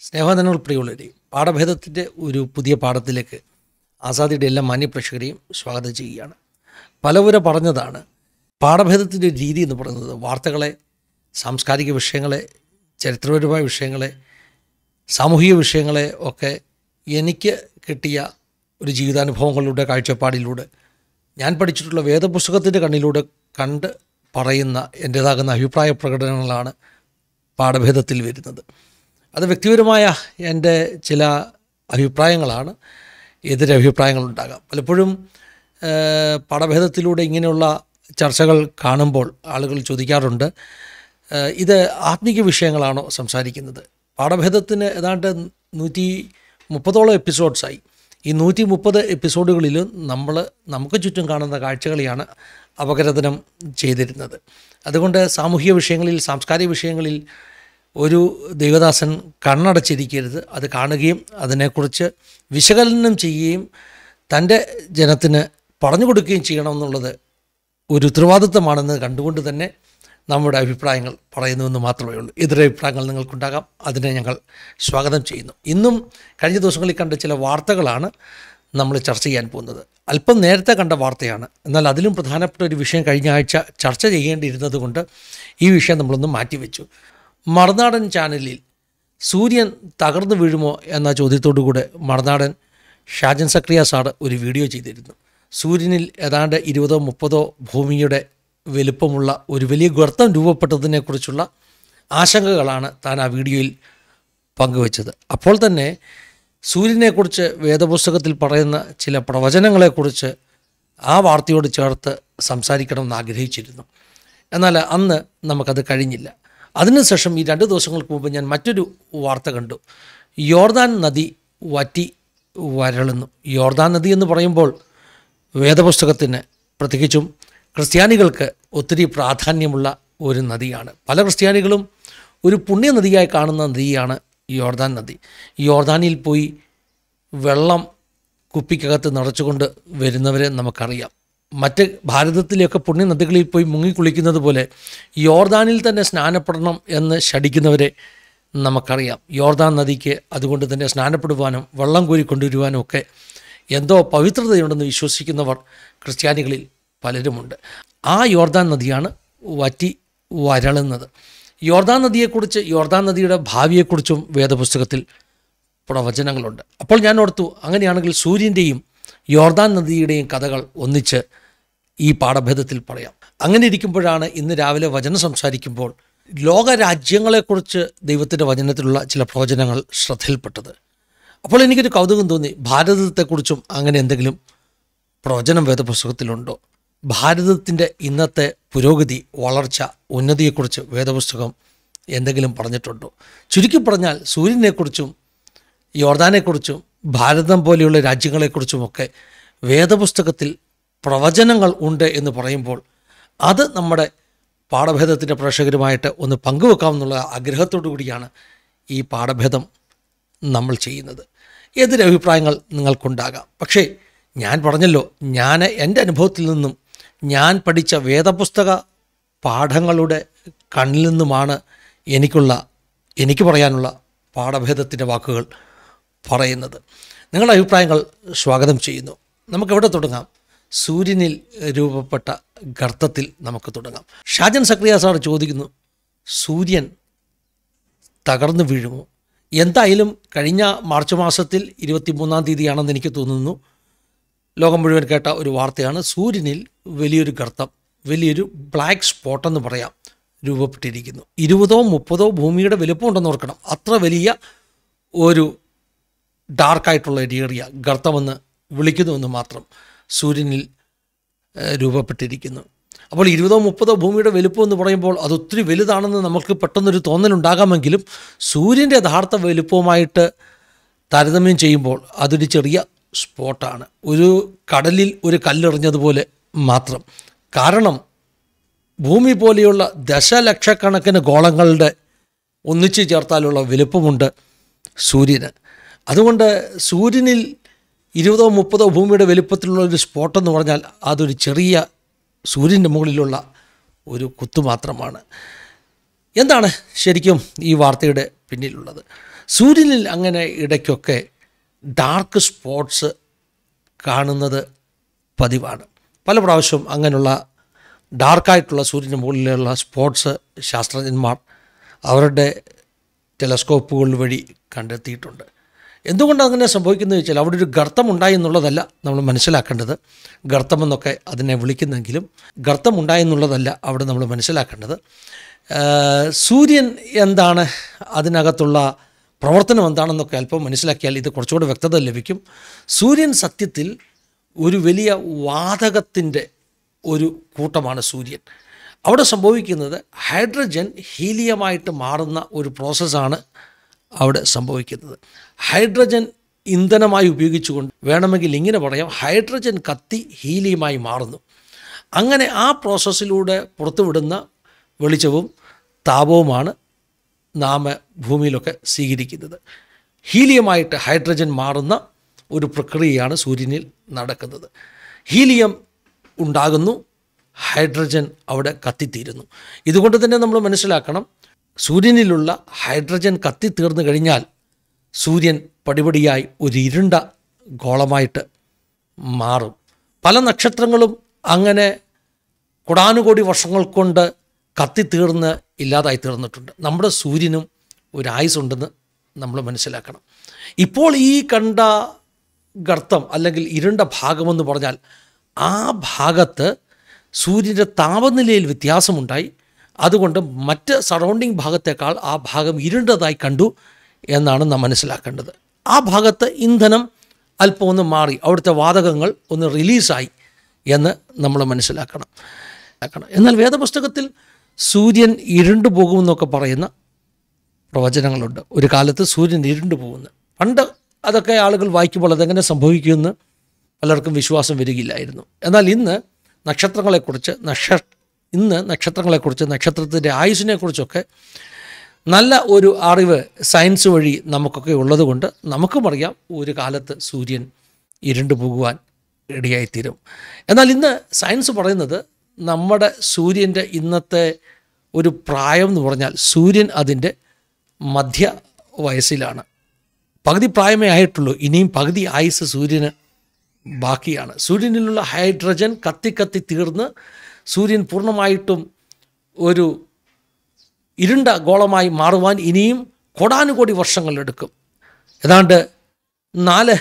സ്നേഹവന്ദനങ്ങൾ പ്രിയമുള്ളവരെ പാഠഭേദത്തിന്റെ ഒരു പുതിയ പാഠത്തിലേക്ക് ആസാദിയുടെ എല്ലാ മാന്യപ്രേക്ഷകരെയും സ്വാഗതം ചെയ്യുകയാണ്. പലവര പറഞ്ഞതാണ് പാഠഭേദത്തിന്റെ രീതി എന്ന് പറയുന്നത് വാർത്തകളെ സാംസ്കാരിക വിഷയങ്ങളെ ചരിത്രപരമായ വിഷയങ്ങളെ സാമൂഹിക വിഷയങ്ങളെ ഒക്കെ എനിക്ക് കിട്ടിയ ഒരു ജീവിതാനുഭവങ്ങളിലൂടെ കാഴ്ചപ്പാടിലൂടെ ഞാൻ പഠിച്ചിട്ടുള്ള വേദപുസ്തകത്തിന്റെ കണ്ണിലൂടെ കണ്ട് പറയുന്ന എന്റേതാകുന്ന അഭിപ്രായ പ്രകടനങ്ങളാണ് പാഠഭേദത്തിൽ വരുന്നത്. അത് വ്യക്തിപരമായ എന്റെ ചില അഭിപ്രായങ്ങളാണ് എതിരഭിപ്രായങ്ങളുണ്ടാകാം പലപ്പോഴും പടഭേദത്തിലൂടെ ഇങ്ങനെയുള്ള ചർച്ചകൾ കാണുമ്പോൾ ആളുകൾ ചോദിക്കാറുണ്ട് ഇത് ആത്മീക വിഷയങ്ങളാണോ സംസാരിക്കുന്നത്? പാഠഭേദത്തിന് ഏതാണ്ട് നൂറ്റി മുപ്പതോളം എപ്പിസോഡ്സായി. ഈ നൂറ്റി മുപ്പത് എപ്പിസോഡുകളിലും നമ്മൾ നമുക്ക് ചുറ്റും കാണുന്ന കാഴ്ചകളെയാണ് അപകരതനം ചെയ്തിരുന്നത്. അതുകൊണ്ട് സാമൂഹിക വിഷയങ്ങളിൽ സാംസ്കാരിക വിഷയങ്ങളിൽ ഒരു ദൈവദാസൻ കണ്ണടച്ചിരിക്കരുത്. അത് കാണുകയും അതിനെക്കുറിച്ച് വിശകലനം ചെയ്യുകയും തന്റെ ജനത്തിന് പറഞ്ഞു കൊടുക്കുകയും ചെയ്യണമെന്നുള്ളത് ഒരു ഉത്തരവാദിത്തമാണെന്ന് കണ്ടുകൊണ്ട് തന്നെ നമ്മുടെ അഭിപ്രായങ്ങൾ പറയുന്നുവെന്ന് മാത്രമേ ഉള്ളൂ. ഇതര അഭിപ്രായങ്ങൾ നിങ്ങൾക്കുണ്ടാകാം. അതിനെ ഞങ്ങൾ സ്വാഗതം ചെയ്യുന്നു. ഇന്നും കഴിഞ്ഞ ദിവസങ്ങളിൽ കണ്ട ചില വാർത്തകളാണ് നമ്മൾ ചർച്ച ചെയ്യാൻ പോകുന്നത്. അല്പം നേരത്തെ കണ്ട വാർത്തയാണ്. എന്നാൽ അതിലും പ്രധാനപ്പെട്ട ഒരു വിഷയം കഴിഞ്ഞ ആഴ്ച ചർച്ച ചെയ്യേണ്ടിയിരുന്നത് കൊണ്ട് ഈ വിഷയം നമ്മളൊന്ന് മാറ്റിവെച്ചു. മറുനാടൻ ചാനലിൽ സൂര്യൻ തകർന്നു വീഴുമോ എന്ന ചോദ്യത്തോടു കൂടെ മറുനാടൻ ഷാജൻ സക്രിയ സാറ് ഒരു വീഡിയോ ചെയ്തിരുന്നു. സൂര്യനിൽ ഏതാണ്ട് ഇരുപതോ മുപ്പതോ ഭൂമിയുടെ വലുപ്പമുള്ള ഒരു വലിയ ഗർത്തം രൂപപ്പെട്ടതിനെക്കുറിച്ചുള്ള ആശങ്കകളാണ് താൻ ആ വീഡിയോയിൽ പങ്കുവച്ചത്. അപ്പോൾ തന്നെ സൂര്യനെക്കുറിച്ച് വേദപുസ്തകത്തിൽ പറയുന്ന ചില പ്രവചനങ്ങളെക്കുറിച്ച് ആ വാർത്തയോട് ചേർത്ത് സംസാരിക്കണമെന്ന് ആഗ്രഹിച്ചിരുന്നു. എന്നാൽ അന്ന് നമുക്കത് കഴിഞ്ഞില്ല. അതിനുശേഷം ഈ രണ്ട് ദിവസങ്ങൾക്ക് മുമ്പ് ഞാൻ മറ്റൊരു വാർത്ത കണ്ടു. യോർദാൻ നദി വറ്റി വരളുന്നു. യോർദാൻ നദി എന്ന് പറയുമ്പോൾ വേദപുസ്തകത്തിന് പ്രത്യേകിച്ചും ക്രിസ്ത്യാനികൾക്ക് ഒത്തിരി പ്രാധാന്യമുള്ള ഒരു നദിയാണ്. പല ക്രിസ്ത്യാനികളും ഒരു പുണ്യനദിയായി കാണുന്ന നദിയാണ് യോർദാൻ നദി. യോർദാനിൽ പോയി വെള്ളം കുപ്പിക്കകത്ത് നിറച്ചുകൊണ്ട് വരുന്നവരെ നമുക്കറിയാം. മറ്റ് ഭാരതത്തിലെയൊക്കെ പുണ്യനദികളിൽ പോയി മുങ്ങിക്കുളിക്കുന്നത് പോലെ യോർദാനിൽ തന്നെ സ്നാനപ്പെടണം എന്ന് ശടിക്കുന്നവരെ നമുക്കറിയാം. യോർദാൻ നദിക്ക് അതുകൊണ്ട് തന്നെ സ്നാനപ്പെടുവാനും വെള്ളം കോരി കൊണ്ടുവരുവാനും ഒക്കെ എന്തോ പവിത്രതയുണ്ടെന്ന് വിശ്വസിക്കുന്നവർ ക്രിസ്ത്യാനികളിൽ പലരുമുണ്ട്. ആ യോർദാൻ നദിയാണ് വറ്റി വരളുന്നത്. യോർദാൻ നദിയെക്കുറിച്ച് യോർദാൻ നദിയുടെ ഭാവിയെക്കുറിച്ചും വേദപുസ്തകത്തിൽ പ്രവചനങ്ങളുണ്ട്. അപ്പോൾ ഞാൻ ഓർത്തു അങ്ങനെയാണെങ്കിൽ സൂര്യന്റെയും യോർദാൻ നദിയുടെയും കഥകൾ ഒന്നിച്ച് ഈ പാഠഭേദത്തിൽ പറയാം. അങ്ങനെ ഇരിക്കുമ്പോഴാണ് ഇന്ന് രാവിലെ വചനം സംസാരിക്കുമ്പോൾ ലോകരാജ്യങ്ങളെക്കുറിച്ച് ദൈവത്തിന്റെ വചനത്തിലുള്ള ചില പ്രവചനങ്ങൾ ശ്രദ്ധയിൽപ്പെട്ടത്. അപ്പോൾ എനിക്കൊരു കൗതുകം തോന്നി. ഭാരതത്തെക്കുറിച്ചും അങ്ങനെ എന്തെങ്കിലും പ്രവചനം വേദപുസ്തകത്തിലുണ്ടോ? ഭാരതത്തിന്റെ ഇന്നത്തെ പുരോഗതി വളർച്ച ഉന്നതിയെക്കുറിച്ച് വേദപുസ്തകം എന്തെങ്കിലും പറഞ്ഞിട്ടുണ്ടോ? ചുരുക്കി പറഞ്ഞാൽ സൂര്യനെക്കുറിച്ചും യോർദാനെക്കുറിച്ചും ഭാരതം പോലെയുള്ള രാജ്യങ്ങളെക്കുറിച്ചുമൊക്കെ വേദപുസ്തകത്തിൽ പ്രവചനങ്ങൾ ഉണ്ട് എന്ന് പറയുമ്പോൾ അത് നമ്മുടെ പാഠഭേദത്തിന്റെ പ്രേക്ഷകരുമായിട്ട് ഒന്ന് പങ്കുവെക്കാമെന്നുള്ള ആഗ്രഹത്തോടു കൂടിയാണ് ഈ പാഠഭേദം നമ്മൾ ചെയ്യുന്നത്. എതിരഭിപ്രായങ്ങൾ നിങ്ങൾക്കുണ്ടാകാം. പക്ഷേ ഞാൻ പറഞ്ഞല്ലോ ഞാൻ എന്റെ അനുഭവത്തിൽ നിന്നും ഞാൻ പഠിച്ച വേദപുസ്തക പാഠങ്ങളുടെ കണ്ണിൽ നിന്നുമാണ് എനിക്കുള്ള എനിക്ക് പറയാനുള്ള പാഠഭേദത്തിന്റെ വാക്കുകൾ പറയുന്നത്. നിങ്ങളുടെ അഭിപ്രായങ്ങൾ സ്വാഗതം ചെയ്യുന്നു. നമുക്കെവിടെ തുടങ്ങാം? സൂര്യനിൽ രൂപപ്പെട്ട ഗർത്തത്തിൽ നമുക്ക് തുടങ്ങാം. ഷാജൻ സക്രിയ സാർ ചോദിക്കുന്നു സൂര്യൻ തകർന്നു വീഴുമോ? എന്തായാലും കഴിഞ്ഞ മാർച്ച് മാസത്തിൽ ഇരുപത്തി മൂന്നാം തീയതിയാണെന്ന് എനിക്ക് തോന്നുന്നു. ലോകം മുഴുവൻ കേട്ട ഒരു വാർത്തയാണ് സൂര്യനിൽ വലിയൊരു ഗർത്തം വലിയൊരു ബ്ലാക്ക് സ്പോട്ട് എന്ന് പറയാം രൂപപ്പെട്ടിരിക്കുന്നു. ഇരുപതോ മുപ്പതോ ഭൂമിയുടെ വലുപ്പമുണ്ടെന്ന് ഓർക്കണം. അത്ര വലിയ ഒരു ഡാർക്കായിട്ടുള്ള ഒരു ഏരിയ ഗർത്തമെന്ന് വിളിക്കുന്നുവെന്ന് മാത്രം. സൂര്യനിൽ രൂപപ്പെട്ടിരിക്കുന്നു. അപ്പോൾ ഇരുപതോ മുപ്പതോ ഭൂമിയുടെ വലുപ്പം എന്ന് പറയുമ്പോൾ അത് ഒത്തിരി വലുതാണെന്ന് നമുക്ക് പെട്ടെന്നൊരു തോന്നലുണ്ടാകാമെങ്കിലും സൂര്യന്റെ യഥാർത്ഥ വലുപ്പവുമായിട്ട് താരതമ്യം ചെയ്യുമ്പോൾ അതൊരു ചെറിയ സ്പോട്ടാണ്. ഒരു കടലിൽ ഒരു കല്ലെറിഞ്ഞതുപോലെ മാത്രം. കാരണം ഭൂമി പോലെയുള്ള ദശലക്ഷക്കണക്കിന് ഗോളങ്ങളുടെ ഒന്നിച്ചു ചേർത്താലുള്ള വലുപ്പമുണ്ട് സൂര്യന്. അതുകൊണ്ട് സൂര്യനിൽ ഇരുപതോ മുപ്പതോ ഭൂമിയുടെ വലിപ്പത്തിലുള്ള ഒരു സ്പോട്ട് എന്ന് പറഞ്ഞാൽ അതൊരു ചെറിയ സൂര്യന്റെ മുകളിലുള്ള ഒരു കുത്തു മാത്രമാണ്. എന്താണ് ശരിക്കും ഈ വാർത്തയുടെ പിന്നിലുള്ളത്? സൂര്യനിൽ അങ്ങനെ ഇടയ്ക്കൊക്കെ ഡാർക്ക് സ്പോട്ട്സ് കാണുന്നത് പതിവാണ്. പല പ്രാവശ്യം അങ്ങനെയുള്ള ഡാർക്കായിട്ടുള്ള സൂര്യന്റെ മുകളിലുള്ള സ്പോട്ട്സ് ശാസ്ത്രജ്ഞന്മാർ അവരുടെ ടെലസ്കോപ്പുകൾ വഴി കണ്ടെത്തിയിട്ടുണ്ട്. എന്തുകൊണ്ട് അങ്ങനെ സംഭവിക്കുന്നത് വെച്ചാൽ അവിടെ ഒരു ഗർത്തം ഉണ്ടായി എന്നുള്ളതല്ല നമ്മൾ മനസ്സിലാക്കേണ്ടത്. ഗർത്തമെന്നൊക്കെ അതിനെ വിളിക്കുന്നെങ്കിലും ഗർത്തം ഉണ്ടായി എന്നുള്ളതല്ല അവിടെ നമ്മൾ മനസ്സിലാക്കേണ്ടത്. സൂര്യൻ എന്താണ്? അതിനകത്തുള്ള പ്രവർത്തനം എന്താണെന്നൊക്കെ അല്പം മനസ്സിലാക്കിയാൽ ഇത് കുറച്ചുകൂടെ വ്യക്തത ലഭിക്കും. സൂര്യൻ സത്യത്തിൽ ഒരു വലിയ വാതകത്തിന്റെ ഒരു കൂട്ടമാണ് സൂര്യൻ. അവിടെ സംഭവിക്കുന്നത് ഹൈഡ്രജൻ ഹീലിയമായിട്ട് മാറുന്ന ഒരു പ്രോസസ്സാണ് അവിടെ സംഭവിക്കുന്നത്. ഹൈഡ്രജൻ ഇന്ധനമായി ഉപയോഗിച്ചുകൊണ്ട് വേണമെങ്കിൽ ഇങ്ങനെ പറയാം ഹൈഡ്രജൻ കത്തി ഹീലിയമായി മാറുന്നു. അങ്ങനെ ആ പ്രോസസ്സിലൂടെ പുറത്തുവിടുന്ന വെളിച്ചവും താപവുമാണ് നാം ഭൂമിയിലൊക്കെ സ്വീകരിക്കുന്നത്. ഹീലിയമായിട്ട് ഹൈഡ്രജൻ മാറുന്ന ഒരു പ്രക്രിയയാണ് സൂര്യനിൽ നടക്കുന്നത്. ഹീലിയം ഉണ്ടാകുന്നു ഹൈഡ്രജൻ അവിടെ കത്തിത്തീരുന്നു. ഇതുകൊണ്ട് തന്നെ നമ്മൾ മനസ്സിലാക്കണം സൂര്യനിലുള്ള ഹൈഡ്രജൻ കത്തിത്തീർന്നു കഴിഞ്ഞാൽ സൂര്യൻ പടിപടിയായി ഒരു ഇരുണ്ട ഗോളമായിട്ട് മാറും. പല നക്ഷത്രങ്ങളും അങ്ങനെ കൊടാനുകോടി വർഷങ്ങൾ കൊണ്ട് കത്തിത്തീർന്ന് ഇല്ലാതായി തീർന്നിട്ടുണ്ട്. നമ്മുടെ സൂര്യനും ഒരു ആയുസുണ്ടെന്ന് നമ്മൾ മനസ്സിലാക്കണം. ഇപ്പോൾ ഈ കണ്ട ഗർത്തം അല്ലെങ്കിൽ ഇരുണ്ട ഭാഗമെന്ന് പറഞ്ഞാൽ ആ ഭാഗത്ത് സൂര്യന്റെ താപനിലയിൽ വ്യത്യാസമുണ്ടായി. അതുകൊണ്ട് മറ്റ് സറൗണ്ടിങ് ഭാഗത്തേക്കാൾ ആ ഭാഗം ഇരുണ്ടതായി കണ്ടു എന്നാണ് നാം മനസ്സിലാക്കേണ്ടത്. ആ ഭാഗത്ത് ഇന്ധനം അല്പം ഒന്ന് മാറി അവിടുത്തെ വാതകങ്ങൾ ഒന്ന് റിലീസായി എന്ന് നമ്മൾ മനസ്സിലാക്കണം. എന്നാൽ വേദപുസ്തകത്തിൽ സൂര്യൻ ഇരുണ്ടു പോകുമെന്നൊക്കെ പറയുന്ന പ്രവചനങ്ങളുണ്ട്. ഒരു കാലത്ത് സൂര്യൻ ഇരുണ്ടു പോകുന്നു. പണ്ട് അതൊക്കെ ആളുകൾ വായിക്കുമ്പോൾ അതെങ്ങനെ സംഭവിക്കുമെന്ന് പലർക്കും വിശ്വാസം വരികയില്ലായിരുന്നു. എന്നാൽ ഇന്ന് നക്ഷത്രങ്ങളെക്കുറിച്ച് നക്ഷ ഇന്ന് നക്ഷത്രങ്ങളെക്കുറിച്ച് നക്ഷത്രത്തിന്റെ ആയുസിനെക്കുറിച്ചൊക്കെ നല്ല ഒരു അറിവ് സയൻസ് വഴി നമുക്കൊക്കെ ഉള്ളതുകൊണ്ട് നമുക്കും അറിയാം ഒരു കാലത്ത് സൂര്യൻ ഇരുണ്ടു പോകുവാൻ ഇടയായിത്തീരും എന്നാൽ ഇന്ന് സയൻസ് പറയുന്നത് നമ്മുടെ സൂര്യന്റെ ഇന്നത്തെ ഒരു പ്രായം എന്ന് പറഞ്ഞാൽ സൂര്യൻ അതിന്റെ മധ്യ വയസ്സിലാണ്. പകുതി പ്രായമേ ആയിട്ടുള്ളൂ ഇനിയും പകുതി ആയുസ് സൂര്യന് ബാക്കിയാണ്. സൂര്യനിലുള്ള ഹൈഡ്രജൻ കത്തി കത്തി തീർന്ന് സൂര്യൻ പൂർണമായിട്ടും ഒരു ഇരുണ്ട ഗോളമായി മാറുവാൻ ഇനിയും കോടാനുകോടി വർഷങ്ങളെടുക്കും ഏതാണ്ട് നാല്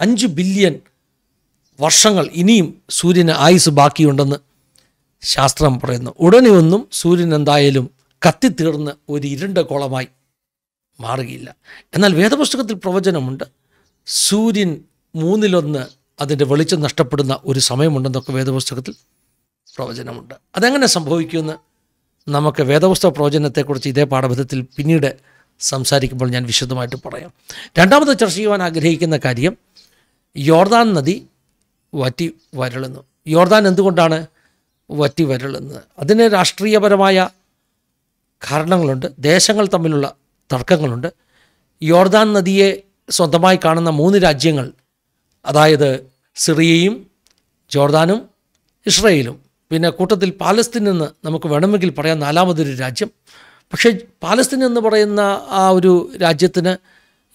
അഞ്ച് ബില്യൺ വർഷങ്ങൾ ഇനിയും സൂര്യന് ആയുസ് ബാക്കിയുണ്ടെന്ന് ശാസ്ത്രം പറയുന്നു. ഉടനെ ഒന്നും സൂര്യൻ എന്തായാലും കത്തിത്തീർന്ന് ഒരു ഇരുണ്ട ഗോളമായി മാറുകയില്ല. എന്നാൽ വേദപുസ്തകത്തിൽ പ്രവചനമുണ്ട് സൂര്യൻ മൂന്നിലൊന്ന് അതിന്റെ വെളിച്ചം നഷ്ടപ്പെടുന്ന ഒരു സമയമുണ്ടെന്നൊക്കെ വേദപുസ്തകത്തിൽ പ്രവചനമുണ്ട്. അതെങ്ങനെ സംഭവിക്കുമെന്ന് നമുക്ക് വേദപുസ്തക പ്രവചനത്തെക്കുറിച്ച് ഇതേ പാഠപഥത്തിൽ പിന്നീട് സംസാരിക്കുമ്പോൾ ഞാൻ വിശദമായിട്ട് പറയാം. രണ്ടാമത് ചർച്ച ചെയ്യുവാൻ ആഗ്രഹിക്കുന്ന കാര്യം യോർദാൻ നദി വറ്റി വരളുന്നു. യോർദാൻ എന്തുകൊണ്ടാണ് വറ്റി വരളുന്നത്? അതിന് രാഷ്ട്രീയപരമായ കാരണങ്ങളുണ്ട് ദേശങ്ങൾ തമ്മിലുള്ള തർക്കങ്ങളുണ്ട്. യോർദാൻ നദിയെ സ്വന്തമായി കാണുന്ന മൂന്ന് രാജ്യങ്ങൾ അതായത് സിറിയയും ജോർദാനും ഇസ്രയേലും. പിന്നെ കൂട്ടത്തിൽ പാലസ്തീൻ എന്ന് നമുക്ക് വേണമെങ്കിൽ പറയാം നാലാമതൊരു രാജ്യം. പക്ഷേ പാലസ്തീൻ എന്ന് പറയുന്ന ആ ഒരു രാജ്യത്തിന്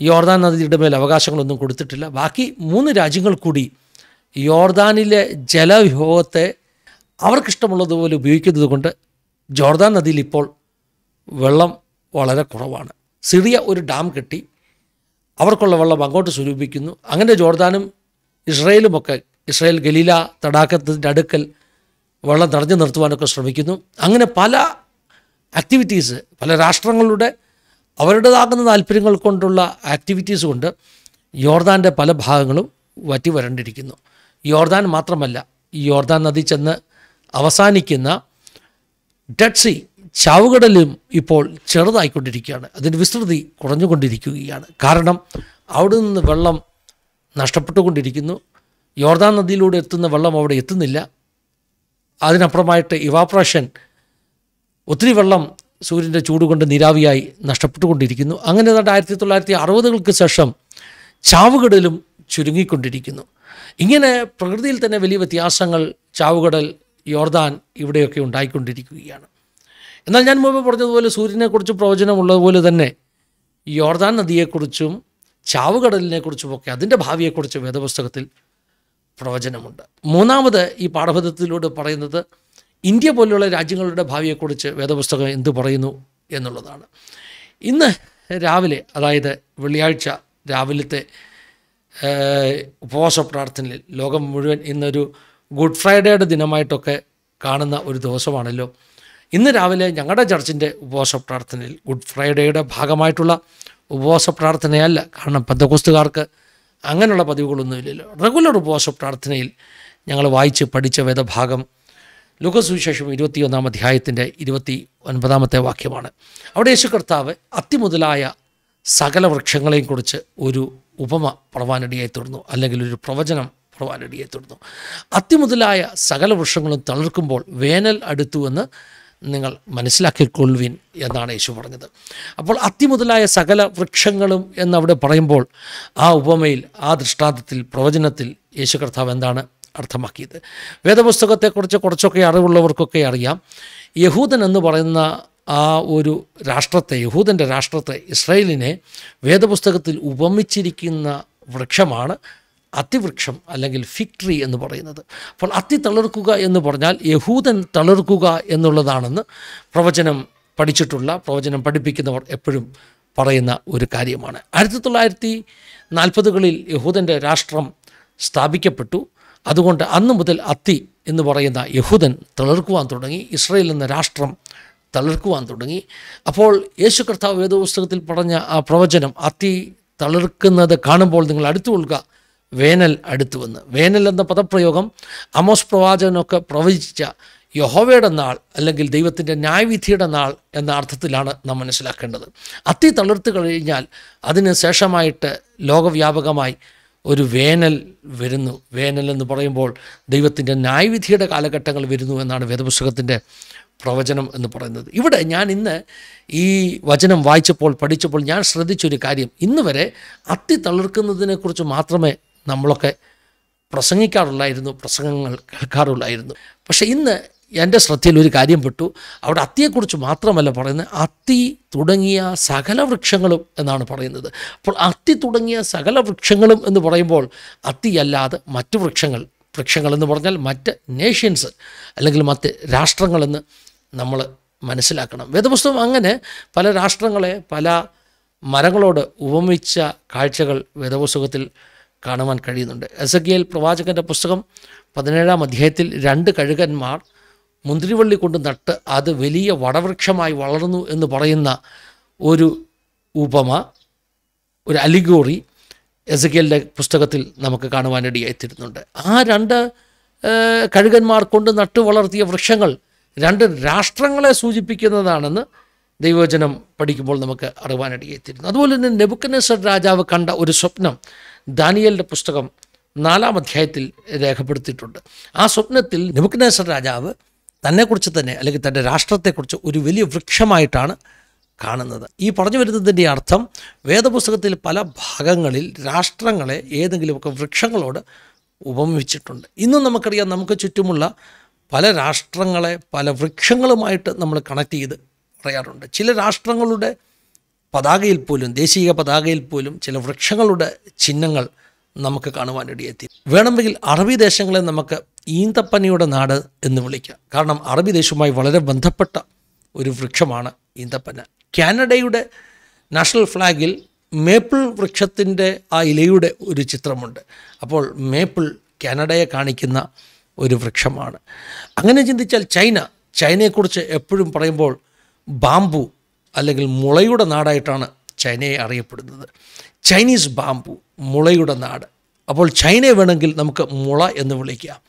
യോർദാൻ നദിയുടെ മേൽ അവകാശങ്ങളൊന്നും കൊടുത്തിട്ടില്ല. ബാക്കി മൂന്ന് രാജ്യങ്ങൾ കൂടി യോർദാനിലെ ജലവിഭവത്തെ അവർക്കിഷ്ടമുള്ളതുപോലെ ഉപയോഗിക്കുന്നത് കൊണ്ട് ജോർദാൻ നദിയിൽ ഇപ്പോൾ വെള്ളം വളരെ കുറവാണ്. സിറിയ ഒരു ഡാം കെട്ടി അവർക്കുള്ള വെള്ളം അങ്ങോട്ട് സ്വരൂപിക്കുന്നു. അങ്ങനെ ജോർദാനും ഇസ്രയേലുമൊക്കെ ഇസ്രയേൽ ഗലീല തടാകത്തിന്റെ അടുക്കൽ വെള്ളം തടഞ്ഞു നിർത്തുവാനൊക്കെ ശ്രമിക്കുന്നു. അങ്ങനെ പല ആക്ടിവിറ്റീസ് പല രാഷ്ട്രങ്ങളുടെ അവരുടേതാകുന്ന താല്പര്യങ്ങൾ കൊണ്ടുള്ള ആക്ടിവിറ്റീസ് കൊണ്ട് യോർദാന്റെ പല ഭാഗങ്ങളും വറ്റി വരണ്ടിരിക്കുന്നു. യോർദാൻ മാത്രമല്ല ഈ യോർദാൻ നദി ചെന്ന് അവസാനിക്കുന്ന ഡെഡ് സി ചാവുകടലും ഇപ്പോൾ ചെറുതായിക്കൊണ്ടിരിക്കുകയാണ്. അതിന്റെ വിസ്തൃതി കുറഞ്ഞുകൊണ്ടിരിക്കുകയാണ്. കാരണം അവിടെ നിന്ന് വെള്ളം നഷ്ടപ്പെട്ടുകൊണ്ടിരിക്കുന്നു. യോർദാൻ നദിയിലൂടെ എത്തുന്ന വെള്ളം അവിടെ എത്തുന്നില്ല. അതിനപ്പുറമായിട്ട് ഇവാപ്രേഷൻ ഒത്തിരി വെള്ളം സൂര്യന്റെ ചൂട് കൊണ്ട് നീരാവിയായി നഷ്ടപ്പെട്ടുകൊണ്ടിരിക്കുന്നു. അങ്ങനെ ഏതാണ്ട് ആയിരത്തി തൊള്ളായിരത്തി അറുപതുകൾക്ക് ശേഷം ചാവുകടലും ചുരുങ്ങിക്കൊണ്ടിരിക്കുന്നു. ഇങ്ങനെ പ്രകൃതിയിൽ തന്നെ വലിയ വ്യത്യാസങ്ങൾ ചാവുകടൽ യോർദാൻ ഇവിടെയൊക്കെ ഉണ്ടായിക്കൊണ്ടിരിക്കുകയാണ്. എന്നാൽ ഞാൻ മുമ്പ് പറഞ്ഞതുപോലെ സൂര്യനെക്കുറിച്ച് പ്രവചനമുള്ളതുപോലെ തന്നെ യോർദാൻ നദിയെക്കുറിച്ചും ചാവുകടലിനെക്കുറിച്ചുമൊക്കെ അതിന്റെ ഭാവിയെക്കുറിച്ച് വേദപുസ്തകത്തിൽ പ്രവചനമുണ്ട്. മൂന്നാമത് ഈ പാഠപദ്ധതിയിലൂടെ പറയുന്നത് ഇന്ത്യ പോലെയുള്ള രാജ്യങ്ങളുടെ ഭാവിയെക്കുറിച്ച് വേദപുസ്തകം എന്തു പറയുന്നു എന്നുള്ളതാണ്. ഇന്ന് രാവിലെ അതായത് വെള്ളിയാഴ്ച രാവിലത്തെ ഉപവാസ പ്രാർത്ഥനയിൽ ലോകം മുഴുവൻ ഇന്നൊരു ഗുഡ് ഫ്രൈഡേയുടെ ദിനമായിട്ടൊക്കെ കാണുന്ന ഒരു ദിവസമാണല്ലോ. ഇന്ന് രാവിലെ ഞങ്ങളുടെ ചർച്ചിന്റെ ഉപവാസ പ്രാർത്ഥനയിൽ ഗുഡ് ഫ്രൈഡേയുടെ ഭാഗമായിട്ടുള്ള ഉപവാസ പ്രാർത്ഥനയല്ല. കാരണം പെന്തക്കോസ്തുകാർക്ക് അങ്ങനെയുള്ള പതിവുകളൊന്നുമില്ലല്ലോ റെഗുലർ ഉപവാസ പ്രാർത്ഥനയിൽ ഞങ്ങൾ വായിച്ച് പഠിച്ച വേദഭാഗം ലോകസുവിശേഷം ഇരുപത്തിയൊന്നാം അധ്യായത്തിന്റെ ഇരുപത്തി ഒൻപതാമത്തെ വാക്യമാണ്. അവിടെ യേശു കർത്താവ് അതിമുതലായ സകല വൃക്ഷങ്ങളെയും കുറിച്ച് ഒരു ഉപമ പ്രവാനടിയായി തീർന്നു. അല്ലെങ്കിൽ ഒരു പ്രവചനം പ്രവാനടിയായി തീർന്നു. അതിമുതലായ സകല വൃക്ഷങ്ങളും തളിർക്കുമ്പോൾ വേനൽ അടുത്തു എന്ന് നിങ്ങൾ മനസ്സിലാക്കിക്കൊള്ളുവിൻ എന്നാണ് യേശു പറഞ്ഞത്. അപ്പോൾ അതിമുതലായ സകല വൃക്ഷങ്ങളും എന്നവിടെ പറയുമ്പോൾ ആ ഉപമയിൽ ആ ദൃഷ്ടാന്തത്തിൽ പ്രവചനത്തിൽ യേശു കർത്താവ് എന്താണ് അർത്ഥമാക്കിയത്. വേദപുസ്തകത്തെക്കുറിച്ച് കുറച്ചൊക്കെ അറിവുള്ളവർക്കൊക്കെ അറിയാം. യഹൂദൻ എന്ന് പറയുന്ന ആ ഒരു രാഷ്ട്രത്തെ യഹൂദന്റെ രാഷ്ട്രത്തെ ഇസ്രയേലിനെ വേദപുസ്തകത്തിൽ ഉപമിച്ചിരിക്കുന്ന വൃക്ഷമാണ് അത്തിവൃക്ഷം അല്ലെങ്കിൽ ഫിക് ട്രീ എന്ന് പറയുന്നത്. അപ്പോൾ അത്തി തളിർക്കുക എന്ന് പറഞ്ഞാൽ യഹൂദൻ തളിർക്കുക എന്നുള്ളതാണെന്ന് പ്രവചനം പഠിച്ചിട്ടുള്ള പ്രവചനം പഠിപ്പിക്കുന്നവർ എപ്പോഴും പറയുന്ന ഒരു കാര്യമാണ്. ആയിരത്തി തൊള്ളായിരത്തി നാൽപ്പതുകളിൽ യഹൂദന്റെ രാഷ്ട്രം സ്ഥാപിക്കപ്പെട്ടു. അതുകൊണ്ട് അന്ന് മുതൽ അത്തി എന്ന് പറയുന്ന യഹൂദൻ തളിർക്കുവാൻ തുടങ്ങി. ഇസ്രയേൽ എന്ന രാഷ്ട്രം തളിർക്കുവാൻ തുടങ്ങി. അപ്പോൾ യേശു കർത്താവ് വേദപുസ്തകത്തിൽ പറഞ്ഞ ആ പ്രവചനം അത്തി തളിർക്കുന്നത് കാണുമ്പോൾ നിങ്ങൾ അടുത്തു കൊള്ളുക വേനൽ അടുത്തുവന്ന് വേനൽ എന്ന പദപ്രയോഗം അമോസ് പ്രവാചകനൊക്കെ പ്രവചിച്ച യഹോവയുടെ നാൾ അല്ലെങ്കിൽ ദൈവത്തിന്റെ ന്യായവിധിയുടെ നാൾ എന്ന അർത്ഥത്തിലാണ് നാം മനസ്സിലാക്കേണ്ടത്. അത്തി തളിർത്ത് കഴിഞ്ഞാൽ അതിന് ശേഷമായിട്ട് ലോകവ്യാപകമായി ഒരു വേനൽ വരുന്നു. വേനൽ എന്ന് പറയുമ്പോൾ ദൈവത്തിന്റെ ന്യായവിധിയുടെ കാലഘട്ടങ്ങൾ വരുന്നു എന്നാണ് വേദപുസ്തകത്തിന്റെ പ്രവചനം എന്ന് പറയുന്നത്. ഇവിടെ ഞാൻ ഇന്ന് ഈ വചനം വായിച്ചപ്പോൾ പഠിച്ചപ്പോൾ ഞാൻ ശ്രദ്ധിച്ചൊരു കാര്യം. ഇന്ന് വരെ അത്തി തളിർക്കുന്നതിനെക്കുറിച്ച് മാത്രമേ നമ്മളൊക്കെ പ്രസംഗിക്കാറുള്ളായിരുന്നു പ്രസംഗങ്ങൾ കേൾക്കാറുള്ളായിരുന്നു. പക്ഷേ ഇന്ന് എന്റെ ശ്രദ്ധയിൽ ഒരു കാര്യം പെട്ടു. അവിടെ അത്തിയെക്കുറിച്ച് മാത്രമല്ല പറയുന്നത് അത്തി തുടങ്ങിയ സകല വൃക്ഷങ്ങളും എന്നാണ് പറയുന്നത്. അപ്പോൾ അത്തി തുടങ്ങിയ സകല വൃക്ഷങ്ങളും എന്ന് പറയുമ്പോൾ അത്തിയല്ലാതെ മറ്റു വൃക്ഷങ്ങൾ വൃക്ഷങ്ങളെന്ന് പറഞ്ഞാൽ മറ്റ് നേഷ്യൻസ് അല്ലെങ്കിൽ മറ്റ് രാഷ്ട്രങ്ങളെന്ന് നമ്മൾ മനസ്സിലാക്കണം. വേദപുസ്തകം അങ്ങനെ പല രാഷ്ട്രങ്ങളെ പല മരങ്ങളോട് ഉപമിച്ച കാഴ്ചകൾ വേദപുസ്തകത്തിൽ കാണുവാൻ കഴിയുന്നുണ്ട്. എസഗിയൽ പ്രവാചകന്റെ പുസ്തകം പതിനേഴാം അധ്യായത്തിൽ രണ്ട് കഴുകന്മാർ മുന്തിരിവള്ളി കൊണ്ട് നട്ട് അത് വലിയ വടവൃക്ഷമായി വളർന്നു എന്ന് പറയുന്ന ഒരു ഉപമ ഒരു അലിഗോറി എസഗിയലിന്റെ പുസ്തകത്തിൽ നമുക്ക് കാണുവാനിടയായിത്തീരുന്നുണ്ട്. ആ രണ്ട് കഴുകന്മാർ കൊണ്ട് നട്ടു വളർത്തിയ വൃക്ഷങ്ങൾ രണ്ട് രാഷ്ട്രങ്ങളെ സൂചിപ്പിക്കുന്നതാണെന്ന് ദൈവവചനം പഠിക്കുമ്പോൾ നമുക്ക് അറിവാനിടയായിത്തീരുന്നു അതുപോലെ തന്നെ നെബുക്കനേസർ രാജാവ് കണ്ട ഒരു സ്വപ്നം ദാനിയലിന്റെ പുസ്തകം നാലാം അധ്യായത്തിൽ രേഖപ്പെടുത്തിയിട്ടുണ്ട്. ആ സ്വപ്നത്തിൽ നെബുക്കനേസർ രാജാവ് തന്നെക്കുറിച്ച് തന്നെ അല്ലെങ്കിൽ തന്റെ രാഷ്ട്രത്തെക്കുറിച്ച് ഒരു വലിയ വൃക്ഷമായിട്ടാണ് കാണുന്നത്. ഈ പറഞ്ഞു വരുന്നതിന്റെ അർത്ഥം വേദപുസ്തകത്തിൽ പല ഭാഗങ്ങളിൽ രാഷ്ട്രങ്ങളെ ഏതെങ്കിലുമൊക്കെ വൃക്ഷങ്ങളോട് ഉപമിച്ചിട്ടുണ്ട്. ഇന്നും നമുക്കറിയാം നമുക്ക് ചുറ്റുമുള്ള പല രാഷ്ട്രങ്ങളെ പല വൃക്ഷങ്ങളുമായിട്ട് നമ്മൾ കണക്ട് ചെയ്ത് പറയാറുണ്ട്. ചില രാഷ്ട്രങ്ങളുടെ പതാകയിൽ പോലും ദേശീയ പതാകയിൽ പോലും ചില വൃക്ഷങ്ങളുടെ ചിഹ്നങ്ങൾ നമുക്ക് കാണുവാനിടയെത്തി വേണമെങ്കിൽ അറബി ദേശങ്ങളെ നമുക്ക് ഈന്തപ്പനയുടെ നാട് എന്ന് വിളിക്കാം. കാരണം അറബി ദേശവുമായി വളരെ ബന്ധപ്പെട്ട ഒരു വൃക്ഷമാണ് ഈന്തപ്പന. കാനഡയുടെ നാഷണൽ ഫ്ലാഗിൽ മേപ്പിൾ വൃക്ഷത്തിന്റെ ആ ഇലയുടെ ഒരു ചിത്രമുണ്ട്. അപ്പോൾ മേപ്പിൾ കാനഡയെ കാണിക്കുന്ന ഒരു വൃക്ഷമാണ്. അങ്ങനെ ചിന്തിച്ചാൽ ചൈന ചൈനയെക്കുറിച്ച് എപ്പോഴും പറയുമ്പോൾ ബാംബു അല്ലെങ്കിൽ മുളയുടെ നാടായിട്ടാണ് ചൈനയെ അറിയപ്പെടുന്നത്. ചൈനീസ് ബാംബു മുളയുടെ നാട്. അപ്പോൾ ചൈനയെ വേണമെങ്കിൽ നമുക്ക് മുള എന്ന് വിളിക്കാം.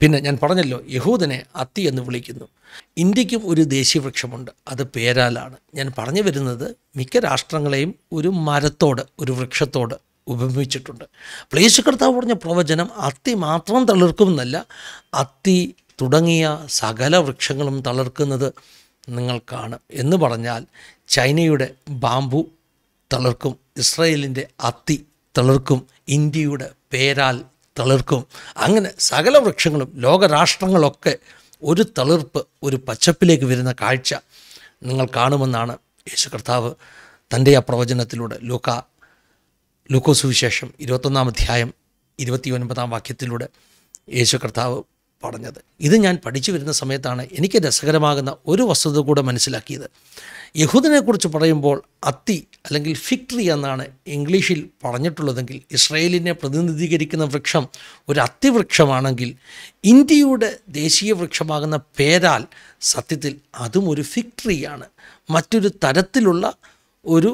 പിന്നെ ഞാൻ പറഞ്ഞല്ലോ യഹൂദനെ അത്തി എന്ന് വിളിക്കുന്നു. ഇന്ത്യക്കും ഒരു ദേശീയ വൃക്ഷമുണ്ട് അത് പേരാലാണ്. ഞാൻ പറഞ്ഞു വരുന്നത് മിക്ക രാഷ്ട്രങ്ങളെയും ഒരു മരത്തോട് ഒരു വൃക്ഷത്തോട് ഉപമിച്ചിട്ടുണ്ട് പ്ലേശു കർത്താവ് പറഞ്ഞ പ്രവചനം അത്തി മാത്രം തളിർക്കുമെന്നല്ല അത്തി തുടങ്ങിയ സകല വൃക്ഷങ്ങളും തളിർക്കുന്നത് നിങ്ങൾ എന്ന് പറഞ്ഞാൽ ചൈനയുടെ ബാംബു തളിർക്കും ഇസ്രയേലിന്റെ അത്തി തളിർക്കും ഇന്ത്യയുടെ പേരാൽ തളിർക്കും. അങ്ങനെ സകല വൃക്ഷങ്ങളും ലോകരാഷ്ട്രങ്ങളൊക്കെ ഒരു തളിർപ്പ് ഒരു പച്ചപ്പിലേക്ക് വരുന്ന കാഴ്ച നിങ്ങൾ കാണുമെന്നാണ് യേശു കർത്താവ് തന്റെ ആ പ്രവചനത്തിലൂടെ ലൂക്ക ലൂക്കോസുവിശേഷം ഇരുപത്തൊന്നാം അധ്യായം ഇരുപത്തി ഒൻപതാം വാക്യത്തിലൂടെ യേശു കർത്താവ് പറഞ്ഞത്. ഇത് ഞാൻ പഠിച്ചു വരുന്ന സമയത്താണ് എനിക്ക് രസകരമാകുന്ന ഒരു വസ്തുത കൂടെ മനസ്സിലാക്കിയത്. യഹൂദിനെക്കുറിച്ച് പറയുമ്പോൾ അത്തി അല്ലെങ്കിൽ ഫിക്ട്രി എന്നാണ് ഇംഗ്ലീഷിൽ പറഞ്ഞിട്ടുള്ളതെങ്കിൽ ഇസ്രയേലിനെ പ്രതിനിധീകരിക്കുന്ന വൃക്ഷം ഒരു അത്തിവൃക്ഷമാണെങ്കിൽ ഇന്ത്യയുടെ ദേശീയ വൃക്ഷമാകുന്ന പേരാൽ സത്യത്തിൽ അതും ഒരു ഫിക്ട്രിയാണ് മറ്റൊരു തരത്തിലുള്ള ഒരു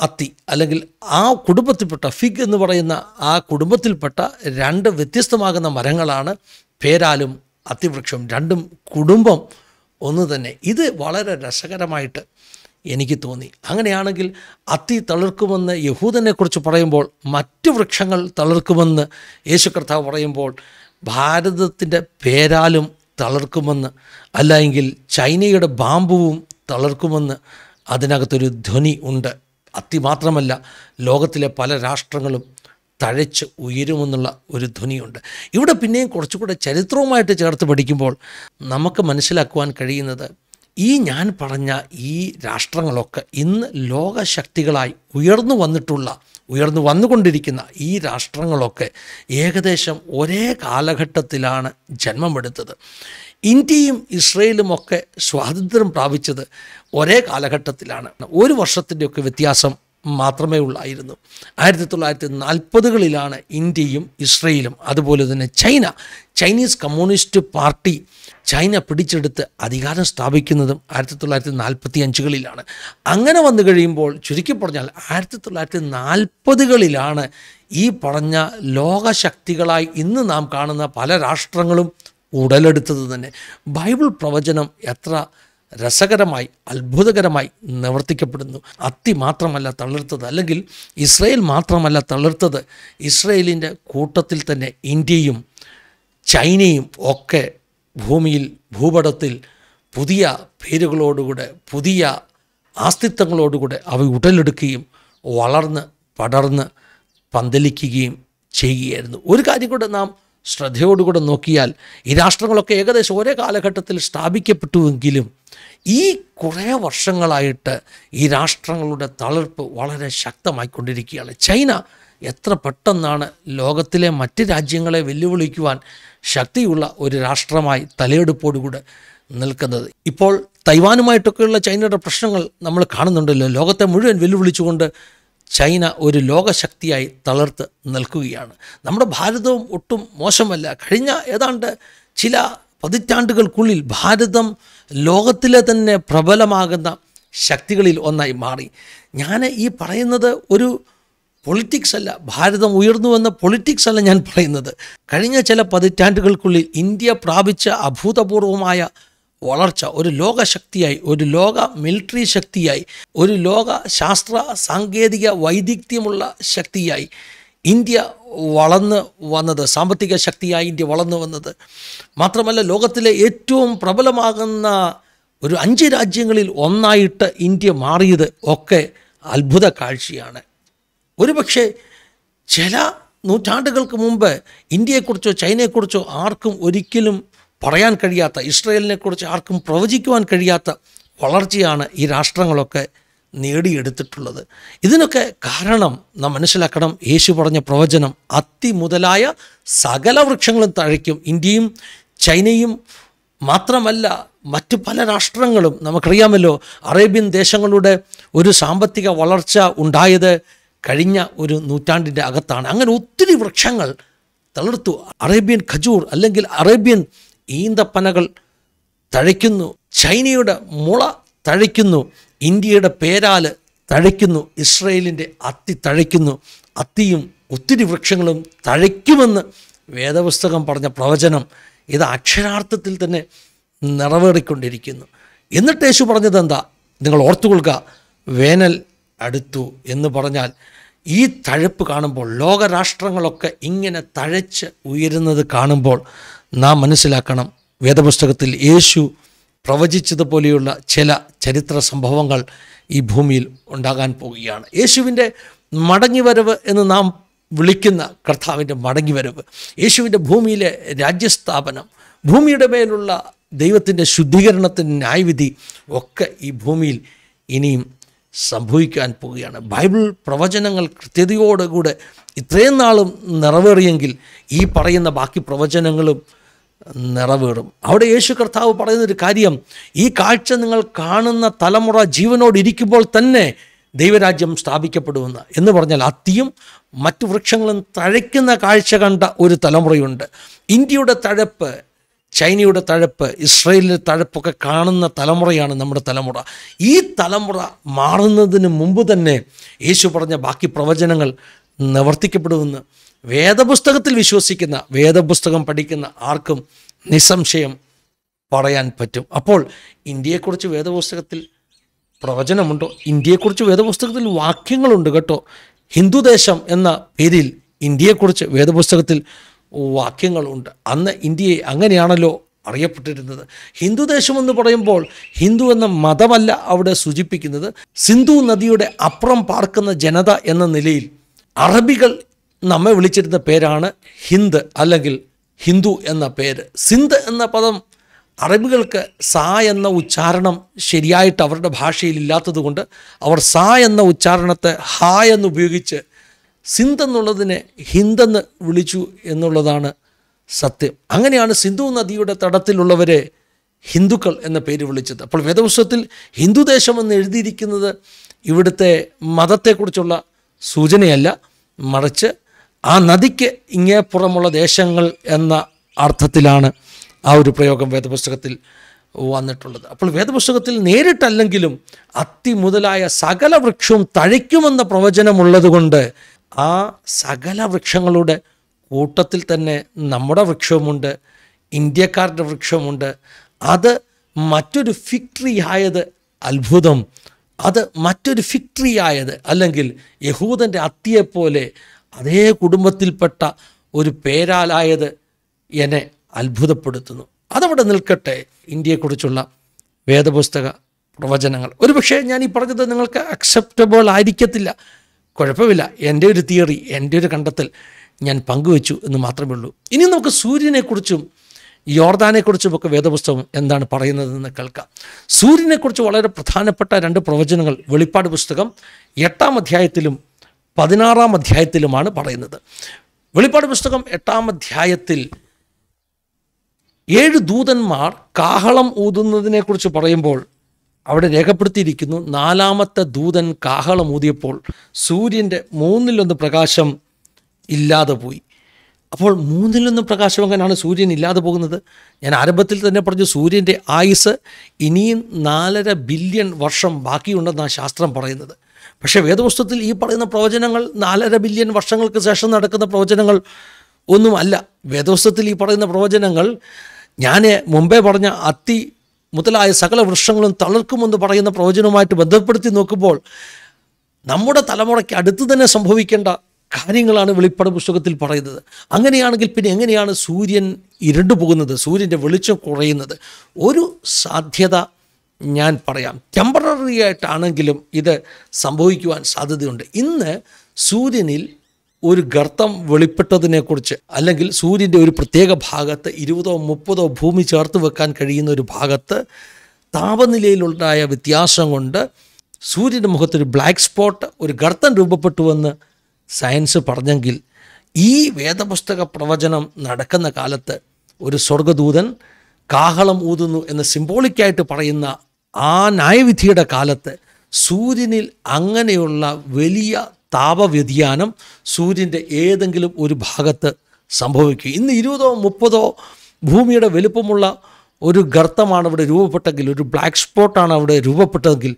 അത്തി അല്ലെങ്കിൽ ആ കുടുംബത്തിൽപ്പെട്ട ഫിഗ് എന്ന് പറയുന്ന ആ കുടുംബത്തിൽപ്പെട്ട രണ്ട് വ്യത്യസ്തമാകുന്ന മരങ്ങളാണ് പേരാലും അത്തിവൃക്ഷം രണ്ടും കുടുംബം ഒന്ന് തന്നെ. ഇത് വളരെ രസകരമായിട്ട് എനിക്ക് തോന്നി. അങ്ങനെയാണെങ്കിൽ അത്തി തളിർക്കുമെന്ന് യഹൂദനെക്കുറിച്ച് പറയുമ്പോൾ മറ്റ് വൃക്ഷങ്ങൾ തളിർക്കുമെന്ന് യേശു കർത്താവ് പറയുമ്പോൾ ഭാരതത്തിന്റെ പേരാലും തളിർക്കുമെന്ന് അല്ലെങ്കിൽ ചൈനയുടെ ബാമ്പുവും തളിർക്കുമെന്ന് അതിനകത്തൊരു ധ്വനി ഉണ്ട്. അത്തി മാത്രമല്ല ലോകത്തിലെ പല രാഷ്ട്രങ്ങളും തഴച്ച് ഉയരുമെന്നുള്ള ഒരു ധ്വനിയുണ്ട്. ഇവിടെ പിന്നെയും കുറച്ചുകൂടെ ചരിത്രവുമായിട്ട് ചേർത്ത് പഠിക്കുമ്പോൾ നമുക്ക് മനസ്സിലാക്കുവാൻ കഴിയുന്നത് ഈ ഞാൻ പറഞ്ഞ ഈ രാഷ്ട്രങ്ങളൊക്കെ ഇന്ന് ലോകശക്തികളായി ഉയർന്നു വന്നിട്ടുള്ള ഉയർന്നു വന്നുകൊണ്ടിരിക്കുന്ന ഈ രാഷ്ട്രങ്ങളൊക്കെ ഏകദേശം ഒരേ കാലഘട്ടത്തിലാണ് ജന്മമെടുത്തത്. ഇന്ത്യയും ഇസ്രയേലും ഒക്കെ സ്വാതന്ത്ര്യം പ്രാപിച്ചത് ഒരേ കാലഘട്ടത്തിലാണ്. ഒരു വർഷത്തിന്റെയൊക്കെ വ്യത്യാസം മാത്രമേ ഉള്ളായിരുന്നു. ആയിരത്തി തൊള്ളായിരത്തി നാൽപ്പതുകളിലാണ് ഇന്ത്യയും ഇസ്രയേലും അതുപോലെ തന്നെ China Chinese communist party China പിടിച്ചെടുത്ത് അധികാരം സ്ഥാപിക്കുന്നതും ആയിരത്തി തൊള്ളായിരത്തി നാൽപ്പത്തി അഞ്ചുകളിലാണ് അങ്ങനെ വന്നു കഴിയുമ്പോൾ ചുരുക്കി പറഞ്ഞാൽ ആയിരത്തി തൊള്ളായിരത്തി നാൽപ്പതുകളിലാണ് ഈ പറഞ്ഞ ലോകശക്തികളായി ഇന്ന് നാം കാണുന്ന പല രാഷ്ട്രങ്ങളും ഉടലെടുത്തത് തന്നെ. ബൈബിൾ പ്രവചനം എത്ര രസകരമായി അത്ഭുതകരമായി നിവർത്തിക്കപ്പെടുന്നു. അത്തി മാത്രമല്ല തളിർത്തത്. അല്ലെങ്കിൽ ഇസ്രയേൽ മാത്രമല്ല തളിർത്തത്. ഇസ്രയേലിന്റെ കൂട്ടത്തിൽ തന്നെ ഇന്ത്യയും ചൈനയും ഒക്കെ ഭൂമിയിൽ ഭൂപടത്തിൽ പുതിയ പേരുകളോടുകൂടെ പുതിയ ആസ്തിത്വങ്ങളോടുകൂടെ അവ ഉടലെടുക്കുകയും വളർന്ന് പടർന്ന് പന്തലിക്കുകയും ചെയ്യുകയായിരുന്നു. ഒരു കാര്യം കൂടെ നാം ശ്രദ്ധയോടുകൂടെ നോക്കിയാൽ ഈ രാഷ്ട്രങ്ങളൊക്കെ ഏകദേശം ഒരേ കാലഘട്ടത്തിൽ സ്ഥാപിക്കപ്പെട്ടുവെങ്കിലും ഈ കുറേ വർഷങ്ങളായിട്ട് ഈ രാഷ്ട്രങ്ങളുടെ തളർപ്പ് വളരെ ശക്തമായിക്കൊണ്ടിരിക്കുകയാണ്. ചൈന എത്ര പെട്ടെന്നാണ് ലോകത്തിലെ മറ്റ് രാജ്യങ്ങളെ വെല്ലുവിളിക്കുവാൻ ശക്തിയുള്ള ഒരു രാഷ്ട്രമായി തലയെടുപ്പോടുകൂടെ നിൽക്കുന്നത്. ഇപ്പോൾ തൈവാനുമായിട്ടൊക്കെയുള്ള ചൈനയുടെ പ്രശ്നങ്ങൾ നമ്മൾ കാണുന്നുണ്ടല്ലോ. ലോകത്തെ മുഴുവൻ വെല്ലുവിളിച്ചുകൊണ്ട് ചൈന ഒരു ലോകശക്തിയായി തളർത്ത് നിൽക്കുകയാണ്. നമ്മുടെ ഭാരതവും ഒട്ടും മോശമല്ല. കഴിഞ്ഞ ഏതാണ്ട് ചില പതിറ്റാണ്ടുകൾക്കുള്ളിൽ ഭാരതം ലോകത്തിലെ തന്നെ പ്രബലമാകുന്ന ശക്തികളിൽ ഒന്നായി മാറി. ഞാൻ ഈ പറയുന്നത് ഒരു പൊളിറ്റിക്സ് അല്ല. ഭാരതം ഉയർന്നു വന്ന പൊളിറ്റിക്സ് അല്ല ഞാൻ പറയുന്നത്. കഴിഞ്ഞ ചില പതിറ്റാണ്ടുകൾക്കുള്ളിൽ ഇന്ത്യ പ്രാപിച്ച അഭൂതപൂർവമായ വളർച്ച ഒരു ലോകശക്തിയായി ഒരു ലോക മിലിറ്ററി ശക്തിയായി ഒരു ലോക ശാസ്ത്ര സാങ്കേതിക വൈദഗ്ധ്യമുള്ള ശക്തിയായി. ഇന്ത്യ വളർന്ന് വന്നത് സാമ്പത്തിക ശക്തിയായി ഇന്ത്യ വളർന്നു വന്നത്. മാത്രമല്ല ലോകത്തിലെ ഏറ്റവും പ്രബലമാകുന്ന ഒരു അഞ്ച് രാജ്യങ്ങളിൽ ഒന്നായിട്ട് ഇന്ത്യ മാറിയത് ഒക്കെ അത്ഭുത കാഴ്ചയാണ്. ഒരുപക്ഷെ ചില നൂറ്റാണ്ടുകൾക്ക് മുമ്പ് ഇന്ത്യയെക്കുറിച്ചോ ചൈനയെക്കുറിച്ചോ ആർക്കും ഒരിക്കലും പറയാൻ കഴിയാത്ത ഇസ്രയേലിനെക്കുറിച്ച് ആർക്കും പ്രവചിക്കുവാൻ കഴിയാത്ത വളർച്ചയാണ് ഈ രാഷ്ട്രങ്ങളൊക്കെ നേടിയെടുത്തിട്ടുള്ളത്. ഇതിനൊക്കെ കാരണം നാം മനസ്സിലാക്കണം യേശു പറഞ്ഞ പ്രവചനം അത്തി മുതലായ സകല വൃക്ഷങ്ങളും തഴയ്ക്കും ഇന്ത്യയും ചൈനയും മാത്രമല്ല മറ്റു പല രാഷ്ട്രങ്ങളും. നമുക്കറിയാമല്ലോ അറേബ്യൻ ദേശങ്ങളുടെ ഒരു സാമ്പത്തിക വളർച്ച ഉണ്ടായത് കഴിഞ്ഞ ഒരു നൂറ്റാണ്ടിന്റെ അകത്താണ്. അങ്ങനെ ഒത്തിരി വൃക്ഷങ്ങൾ തളർത്തു. അറേബ്യൻ ഖജൂർ അല്ലെങ്കിൽ അറേബ്യൻ ഈന്തപ്പനകൾ തഴയ്ക്കുന്നു. ചൈനയുടെ മുള തഴയ്ക്കുന്നു. ഇന്ത്യയുടെ പേരാൽ തഴയ്ക്കുന്നു ഇസ്രയേലിന്റെ അത്തി തഴയ്ക്കുന്നു അത്തിയും ഒത്തിരി വൃക്ഷങ്ങളും തഴയ്ക്കുമെന്ന് വേദപുസ്തകം പറഞ്ഞ പ്രവചനം ഇത് അക്ഷരാർത്ഥത്തിൽ തന്നെ നിറവേറിക്കൊണ്ടിരിക്കുന്നു. എന്നിട്ട് യേശു പറഞ്ഞത് എന്താ നിങ്ങൾ ഓർത്തുകൊള്ളുക വേനൽ അടുത്തു എന്ന് പറഞ്ഞാൽ ഈ തഴപ്പ് കാണുമ്പോൾ ലോകരാഷ്ട്രങ്ങളൊക്കെ ഇങ്ങനെ തഴച്ച് ഉയരുന്നത് കാണുമ്പോൾ നാം മനസ്സിലാക്കണം വേദപുസ്തകത്തിൽ യേശു പ്രവചിച്ചതുപോലെയുള്ള ചില ചരിത്ര സംഭവങ്ങൾ ഈ ഭൂമിയിൽ ഉണ്ടാകാൻ പോവുകയാണ്. യേശുവിന്റെ മടങ്ങിവരവ് എന്ന് നാം വിളിക്കുന്ന കർത്താവിന്റെ മടങ്ങിവരവ് യേശുവിന്റെ ഭൂമിയിലെ രാജ്യസ്ഥാപനം ഭൂമിയുടെ മേലുള്ള ദൈവത്തിന്റെ ശുദ്ധീകരണത്തിന്റെ ന്യായവിധി ഒക്കെ ഈ ഭൂമിയിൽ ഇനിയും സംഭവിക്കാൻ പോവുകയാണ്. ബൈബിൾ പ്രവചനങ്ങൾ കൃത്യതയോടുകൂടെ ഇത്രയും നാളും നിറവേറിയെങ്കിൽ ഈ പറയുന്ന ബാക്കി പ്രവചനങ്ങളും നിറവേറും. അവിടെ യേശു കർത്താവ് പറയുന്നൊരു കാര്യം ഈ കാഴ്ച നിങ്ങൾ കാണുന്ന തലമുറ ജീവനോട് ഇരിക്കുമ്പോൾ തന്നെ ദൈവരാജ്യം സ്ഥാപിക്കപ്പെടുമെന്ന്. എന്ന് പറഞ്ഞാൽ അത്തിയും മറ്റു വൃക്ഷങ്ങളും തഴയ്ക്കുന്ന കാഴ്ച കണ്ട ഒരു തലമുറയുണ്ട്. ഇന്ത്യയുടെ തഴപ്പ് ചൈനയുടെ തഴപ്പ് ഇസ്രയേലിന്റെ തഴപ്പൊക്കെ കാണുന്ന തലമുറയാണ് നമ്മുടെ തലമുറ. ഈ തലമുറ മാറുന്നതിന് മുമ്പ് തന്നെ യേശു പറഞ്ഞ ബാക്കി പ്രവചനങ്ങൾ നിവർത്തിക്കപ്പെടുമെന്ന്. വേദപുസ്തകത്തിൽ വിശ്വസിക്കുന്ന വേദപുസ്തകം പഠിക്കുന്ന ആർക്കും നിസ്സംശയം പറയാൻ പറ്റും. അപ്പോൾ ഇന്ത്യയെക്കുറിച്ച് വേദപുസ്തകത്തിൽ പ്രവചനമുണ്ടോ? ഇന്ത്യയെക്കുറിച്ച് വേദപുസ്തകത്തിൽ വാക്യങ്ങളുണ്ട് കേട്ടോ. ഹിന്ദുദേശം എന്ന പേരിൽ ഇന്ത്യയെക്കുറിച്ച് വേദപുസ്തകത്തിൽ വാക്യങ്ങളുണ്ട്. അന്ന് ഇന്ത്യയെ അങ്ങനെയാണല്ലോ അറിയപ്പെട്ടിരുന്നത്. ഹിന്ദുദേശം എന്ന് പറയുമ്പോൾ ഹിന്ദു എന്ന മതമല്ല അവിടെ സൂചിപ്പിക്കുന്നത്. സിന്ധു നദിയുടെ അപ്പുറം പാർക്കുന്ന ജനത എന്ന നിലയിൽ അറബികൾ നമ്മെ വിളിച്ചിരുന്ന പേരാണ് ഹിന്ദ് അല്ലെങ്കിൽ ഹിന്ദു എന്ന പേര്. സിന്ധ് എന്ന പദം അറബികൾക്ക് സാ എന്ന ഉച്ചാരണം ശരിയായിട്ട് അവരുടെ ഭാഷയിൽ ഇല്ലാത്തതുകൊണ്ട് അവർ സാ എന്ന ഉച്ചാരണത്തെ ഹ എന്ന് ഉപയോഗിച്ച് സിന്ധ് എന്നുള്ളതിനെ ഹിന്ദെന്ന് വിളിച്ചു എന്നുള്ളതാണ് സത്യം. അങ്ങനെയാണ് സിന്ധു നദിയുടെ തടത്തിലുള്ളവരെ ഹിന്ദുക്കൾ എന്ന പേര് വിളിച്ചത്. അപ്പോൾ വേദപുസ്തകത്തിൽ ഹിന്ദുദേശം എന്ന് എഴുതിയിരിക്കുന്നത് ഇവിടുത്തെ മതത്തെക്കുറിച്ചുള്ള സൂചനയല്ല മറിച്ച് ആ നദിക്ക് ഇങ്ങേപ്പുറമുള്ള ദേശങ്ങൾ എന്ന അർത്ഥത്തിലാണ് ആ ഒരു പ്രയോഗം വേദപുസ്തകത്തിൽ വന്നിട്ടുള്ളത്. അപ്പോൾ വേദപുസ്തകത്തിൽ നേരിട്ടല്ലെങ്കിലും അത്തി മുതലായ സകല വൃക്ഷവും തഴയ്ക്കുമെന്ന പ്രവചനമുള്ളതുകൊണ്ട് ആ സകല വൃക്ഷങ്ങളുടെ കൂട്ടത്തിൽ തന്നെ നമ്മുടെ വൃക്ഷവുമുണ്ട് ഇന്ത്യക്കാരുടെ വൃക്ഷമുണ്ട് അത് മറ്റൊരു ഫിക്ട്രി ആയത് അത്ഭുതം. അത് മറ്റൊരു ഫിക്ട്രി ആയത് അല്ലെങ്കിൽ യഹൂദന്റെ അത്തിയെപ്പോലെ അതേ കുടുംബത്തിൽപ്പെട്ട ഒരു പേരാലായത് എന്നെ അത്ഭുതപ്പെടുത്തുന്നു. അതവിടെ നിൽക്കട്ടെ ഇന്ത്യയെക്കുറിച്ചുള്ള വേദപുസ്തക പ്രവചനങ്ങൾ. ഒരുപക്ഷെ ഞാൻ ഈ പറഞ്ഞത് നിങ്ങൾക്ക് അക്സെപ്റ്റബിൾ ആയിരിക്കത്തില്ല. കുഴപ്പമില്ല. എന്റെ ഒരു തിയറി എന്റെ ഒരു കണ്ടെത്തൽ ഞാൻ പങ്കുവച്ചു എന്ന് മാത്രമേ ഉള്ളൂ. ഇനി നമുക്ക് സൂര്യനെക്കുറിച്ചും യോർദാനെക്കുറിച്ചും ഒക്കെ വേദപുസ്തകം എന്താണ് പറയുന്നതെന്ന് കേൾക്കാം. സൂര്യനെക്കുറിച്ച് വളരെ പ്രധാനപ്പെട്ട രണ്ട് പ്രവചനങ്ങൾ. വെളിപ്പാട് പുസ്തകം എട്ടാം അധ്യായത്തിലും പതിനാറാം അധ്യായത്തിലുമാണ് പറയുന്നത്. വെളിപ്പാട് പുസ്തകം എട്ടാം അധ്യായത്തിൽ ഏഴ് ദൂതന്മാർ കാഹളം ഊതുന്നതിനെക്കുറിച്ച് പറയുമ്പോൾ അവിടെ രേഖപ്പെടുത്തിയിരിക്കുന്നു നാലാമത്തെ ദൂതൻ കാഹളം ഊതിയപ്പോൾ സൂര്യന്റെ മൂന്നിലൊന്ന് പ്രകാശം ഇല്ലാതെ പോയി. അപ്പോൾ മൂന്നിലൊന്ന് പ്രകാശം എങ്ങനെയാണ് സൂര്യൻ ഇല്ലാതെ പോകുന്നത്? ഞാൻ ആരംഭത്തിൽ തന്നെ പറഞ്ഞു സൂര്യന്റെ ആയുസ് ഇനിയും നാലര ബില്യൺ വർഷം ബാക്കിയുണ്ടെന്നാണ് ശാസ്ത്രം പറയുന്നത്. പക്ഷേ വേദപുസ്തകത്തിൽ ഈ പറയുന്ന പ്രവചനങ്ങൾ നാലര ബില്യൺ വർഷങ്ങൾക്ക് ശേഷം നടക്കുന്ന പ്രവചനങ്ങൾ ഒന്നുമല്ല. വേദപുസ്തകത്തിൽ ഈ പറയുന്ന പ്രവചനങ്ങൾ ഞാൻ മുമ്പേ പറഞ്ഞ അത്തി മുതലായ സകല വൃക്ഷങ്ങളും തളർക്കുമെന്ന് പറയുന്ന പ്രവചനവുമായിട്ട് ബന്ധപ്പെടുത്തി നോക്കുമ്പോൾ നമ്മുടെ തലമുറയ്ക്ക് അടുത്ത് തന്നെ സംഭവിക്കേണ്ട കാര്യങ്ങളാണ് വെളിപ്പാട് പുസ്തകത്തിൽ പറയുന്നത്. അങ്ങനെയാണെങ്കിൽ പിന്നെ എങ്ങനെയാണ് സൂര്യൻ ഇരുണ്ടു പോകുന്നത് സൂര്യന്റെ വെളിച്ചം കുറയുന്നത്? ഒരു സാധ്യത ഞാൻ പറയാം. ടെമ്പററി ആയിട്ടാണെങ്കിലും ഇത് സംഭവിക്കുവാൻ സാധ്യതയുണ്ട്. ഇന്ന് സൂര്യനിൽ ഒരു ഗർത്തം വെളിപ്പെട്ടതിനെക്കുറിച്ച് അല്ലെങ്കിൽ സൂര്യന്റെ ഒരു പ്രത്യേക ഭാഗത്ത് ഇരുപതോ മുപ്പതോ ഭൂമി ചേർത്ത് വെക്കാൻ കഴിയുന്ന ഒരു ഭാഗത്ത് താപനിലയിലുണ്ടായ വ്യത്യാസം കൊണ്ട് സൂര്യന്റെ മുഖത്തൊരു ബ്ലാക്ക് സ്പോട്ട് ഒരു ഗർത്തം രൂപപ്പെട്ടുവെന്ന് സയൻസ് പറഞ്ഞെങ്കിൽ ഈ വേദപുസ്തക പ്രവചനം നടക്കുന്ന കാലത്ത് ഒരു സ്വർഗദൂതൻ കാഹളം ഊതുന്നു എന്ന് സിംബോളിക്കായിട്ട് പറയുന്ന ആ ന്യായവിധിയുടെ കാലത്ത് സൂര്യനിൽ അങ്ങനെയുള്ള വലിയ താപവ്യതിയാനം സൂര്യന്റെ ഏതെങ്കിലും ഒരു ഭാഗത്ത് സംഭവിക്കും. ഇന്ന് ഇരുപതോ മുപ്പതോ ഭൂമിയുടെ വലുപ്പമുള്ള ഒരു ഗർത്തമാണ് അവിടെ രൂപപ്പെട്ടെങ്കിൽ ഒരു ബ്ലാക്ക് സ്പോട്ടാണ് അവിടെ രൂപപ്പെട്ടതെങ്കിൽ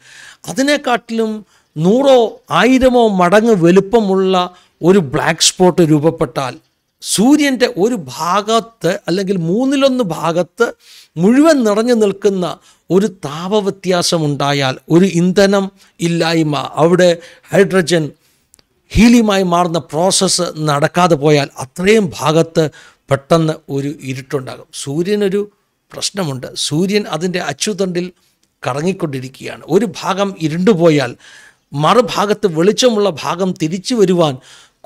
അതിനെക്കാട്ടിലും നൂറോ ആയിരമോ മടങ്ങ് വലുപ്പമുള്ള ഒരു ബ്ലാക്ക് സ്പോട്ട് രൂപപ്പെട്ടാൽ സൂര്യന്റെ ഒരു ഭാഗത്ത് അല്ലെങ്കിൽ മൂന്നിലൊന്ന് ഭാഗത്ത് മുഴുവൻ നിറഞ്ഞു നിൽക്കുന്ന ഒരു താപവ്യത്യാസം ഉണ്ടായാൽ ഒരു ഇന്ധനം ഇല്ലായ്മ അവിടെ ഹൈഡ്രജൻ ഹീലിയമായി മാറുന്ന പ്രോസസ്സ് നടക്കാതെ പോയാൽ അത്രയും ഭാഗത്ത് പെട്ടെന്ന് ഒരു ഇരുട്ടുണ്ടാകും. സൂര്യനൊരു പ്രശ്നമുണ്ട്. സൂര്യൻ അതിന്റെ അച്ചുതണ്ടിൽ കറങ്ങിക്കൊണ്ടിരിക്കുകയാണ്. ഒരു ഭാഗം ഇരുണ്ടുപോയാൽ മറുഭാഗത്ത് വെളിച്ചമുള്ള ഭാഗം തിരിച്ചു വരുവാൻ